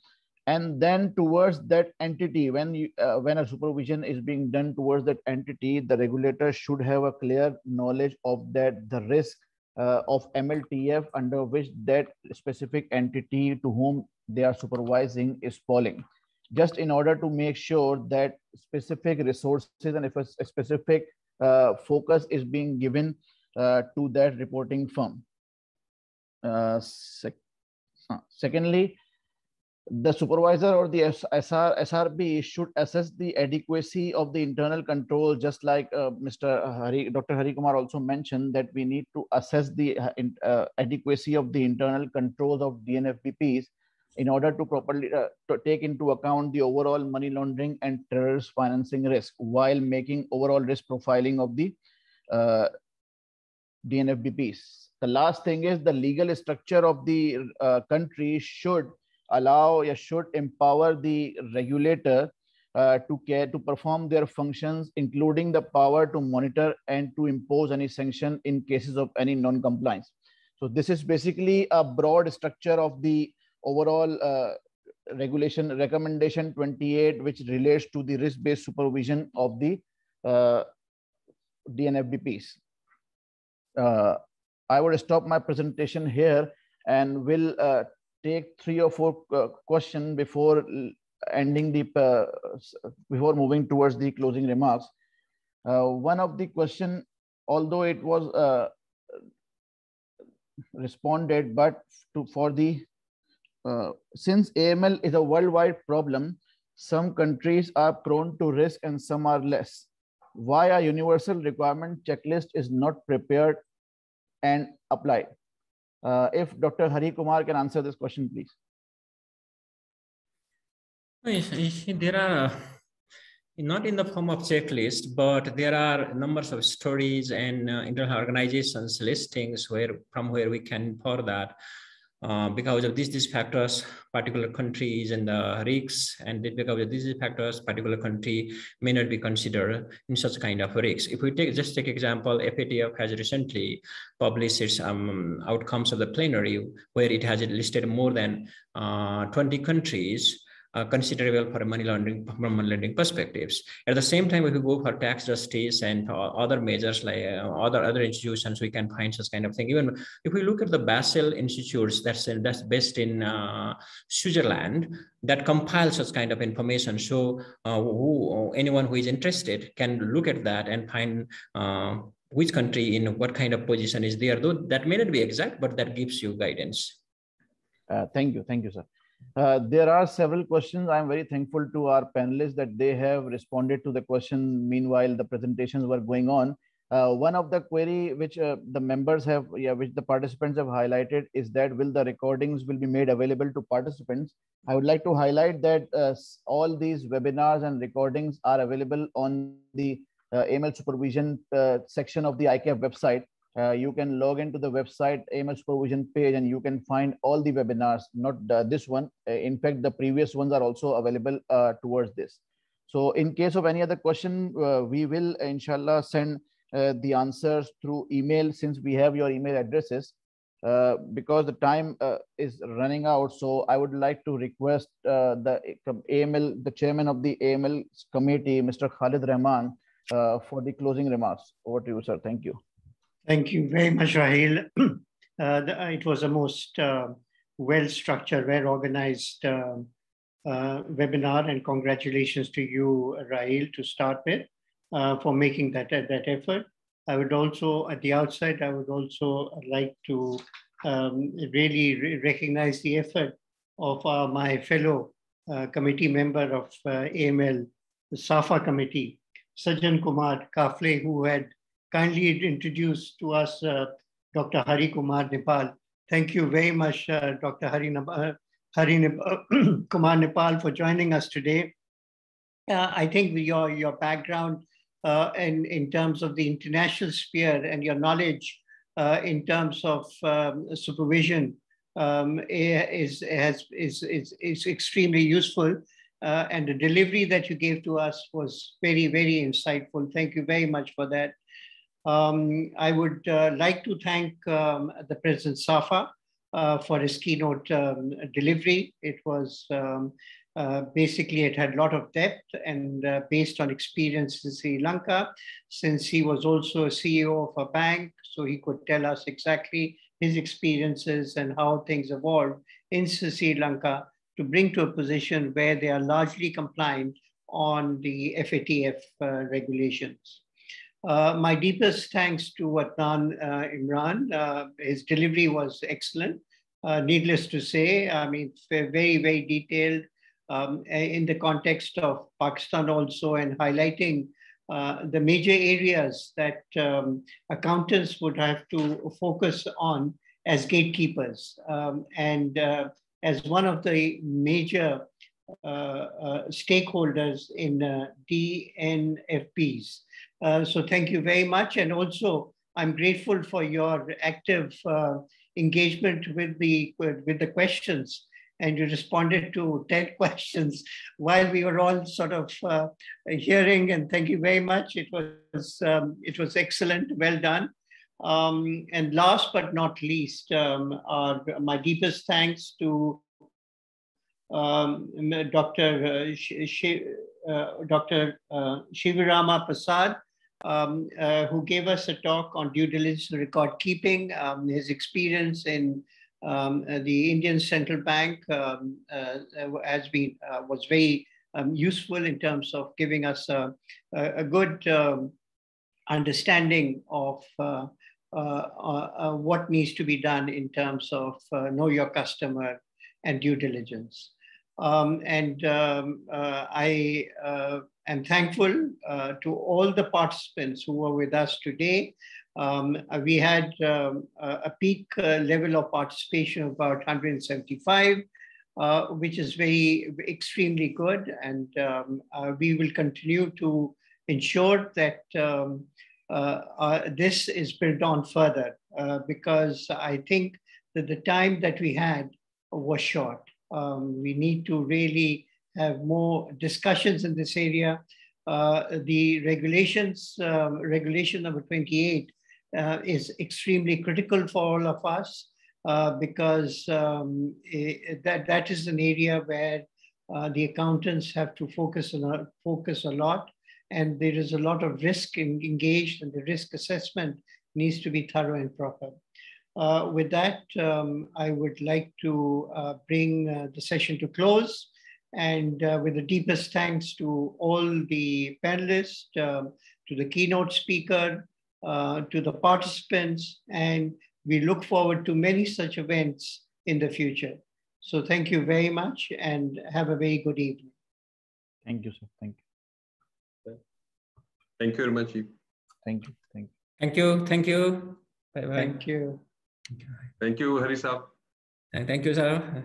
And then towards that entity when you uh, when a supervision is being done towards that entity the regulator should have a clear knowledge of that the risk uh, of mltf under which that specific entity to whom they are supervising is falling. Just in order to make sure that specific resources and if a, specific uh, focus is being given uh, to that reporting firm uh, sec uh, secondly, the supervisor or the SR, SRB should assess the adequacy of the internal control, just like uh, Mr. Hari, Dr. Hari Kumar also mentioned that we need to assess the uh, uh, adequacy of the internal controls of DNFBPs in order to properly uh, to take into account the overall money laundering and terrorist financing risk while making overall risk profiling of the DNFBPs. The last thing is the legal structure of the uh, country should allow, should empower the regulator uh, to care to perform their functions, including the power to monitor and to impose any sanction in cases of any non-compliance. So this is basically a broad structure of the overall uh, regulation recommendation 28, which relates to the risk-based supervision of the uh, DNFBPs. Uh, I would stop my presentation here and will uh, take three or four uh, questions before ending the, uh, before moving towards the closing remarks. Uh, one of the question, although it was uh, responded, but to, for the uh, since AML is a worldwide problem, some countries are prone to risk and some are less. Why a universal requirement checklist is not prepared and applied? Uh, if Dr. Hari Kumar can answer this question, please. There are not in the form of checklist, but there are numbers of stories and uh, international organizations listings where from where we can pour that uh, because of these these factors, particular countries and the risks, and because of these factors, particular country may not be considered in such kind of risks. If we take just take example, FATF has recently published its um, outcomes of the plenary, where it has listed more than uh, 20 countries uh, considerable for money laundering from money laundering perspectives. At the same time, if we go for tax justice and other measures like uh, other other institutions, we can find such kind of thing. Even if we look at the Basel institutes, that's that's based in uh, Switzerland, that compiles such kind of information. So uh, who, anyone who is interested can look at that and find uh, which country in what kind of position is there. Though that may not be exact, but that gives you guidance. Uh, thank you, thank you, sir. Uh, there are several questions. I'm very thankful to our panelists that they have responded to the question meanwhile the presentations were going on. Uh, one of the query which uh, the members have, yeah, which the participants have highlighted is that will the recordings will be made available to participants. I would like to highlight that uh, all these webinars and recordings are available on the uh, AML supervision section of the ICAP website uh, you can log into the website AML provision page and you can find all the webinars, not uh, this one. Uh, in fact, the previous ones are also available uh, towards this. So in case of any other question, uh, we will inshallah send uh, the answers through email since we have your email addresses. because the time is running out, so I would like to request the AML, the chairman of the AML committee, Mr. Khalid Rahman, for the closing remarks. Over to you, sir. Thank you. Thank you very much, Rahil. Uh, the, it was a most uh, well-structured, well-organized uh, uh, webinar, and congratulations to you, Rahil, to start with, uh, for making that, that effort. I would also, at the outset, I would also like to um, really re recognize the effort of uh, my fellow committee member of AML, the SAFA committee, Sajjan Kumar Kafle, who had kindly introduce to us uh, Dr. Hari Kumar Nepal. Thank you very much, uh, Dr. Hari, uh, Hari Kumar Nepal, for joining us today. I think your, your background uh, in, in terms of the international sphere and your knowledge uh, in terms of um, supervision um, is, has, is, is, is extremely useful. Uh, and the delivery that you gave to us was very, very insightful. Thank you very much for that. Um, I would uh, like to thank um, the President SAFA uh, for his keynote um, delivery. It was um, uh, basically, it had a lot of depth and uh, based on experience in Sri Lanka, since he was also a CEO of a bank, so he could tell us exactly his experiences and how things evolved in Sri Lanka to bring to a position where they are largely compliant on the FATF uh, regulations. Uh, my deepest thanks to Adnan uh, Imran. Uh, his delivery was excellent. Uh, needless to say, I mean, very, very detailed um, in the context of Pakistan also and highlighting uh, the major areas that um, accountants would have to focus on as gatekeepers. Um, and as one of the major stakeholders in DNFBs. Uh, so thank you very much. And also, I'm grateful for your active uh, engagement with the, with the questions. And you responded to 10 questions while we were all sort of uh, hearing. And thank you very much. It was, um, it was excellent. Well done. Um, and last but not least, um, our, my deepest thanks to um, Dr. Uh, Sh Sh uh, Dr. Uh, Shivarama Prasad, um, uh, who gave us a talk on due diligence record keeping, um, his experience in um, uh, the Indian Central Bank um, uh, has been uh, was very um, useful in terms of giving us a, a good um, understanding of uh, uh, what needs to be done in terms of know your customer and due diligence. Um, and um, uh, I uh, am thankful uh, to all the participants who were with us today. Um, we had um, a peak uh, level of participation of about 175, uh, which is very extremely good. And um, uh, we will continue to ensure that um, this is built on further because I think that the time that we had was short. Um, we need to really have more discussions in this area. Uh, the regulations, uh, regulation number 28 uh, is extremely critical for all of us uh, because um, it, that, that is an area where uh, the accountants have to focus, on, focus a lot and there is a lot of risk in, engaged and the risk assessment needs to be thorough and proper. Uh, with that, um, I would like to uh, bring uh, the session to close and uh, with the deepest thanks to all the panelists, um, to the keynote speaker, uh, to the participants, and we look forward to many such events in the future. So thank you very much and have a very good evening. Thank you, sir. Thank you. Thank you very much. Thank you. Thank you. Thank you. Thank you. Bye bye. Thank you. Thank you, Harisab. Thank you, sir.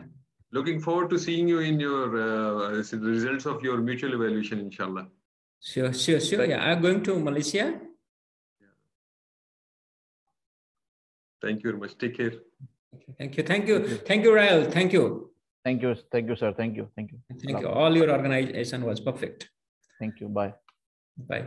Looking forward to seeing you in your uh, results of your mutual evaluation, inshallah. Sure, sure, sure. Yeah, I'm going to Malaysia. Yeah. Thank you very much. Take care. Thank you. Thank you. Thank you, Rael. Thank you. Thank you. Thank you, sir. Thank you. Thank you. Thank you. All your organization was perfect. Thank you. Bye. Bye.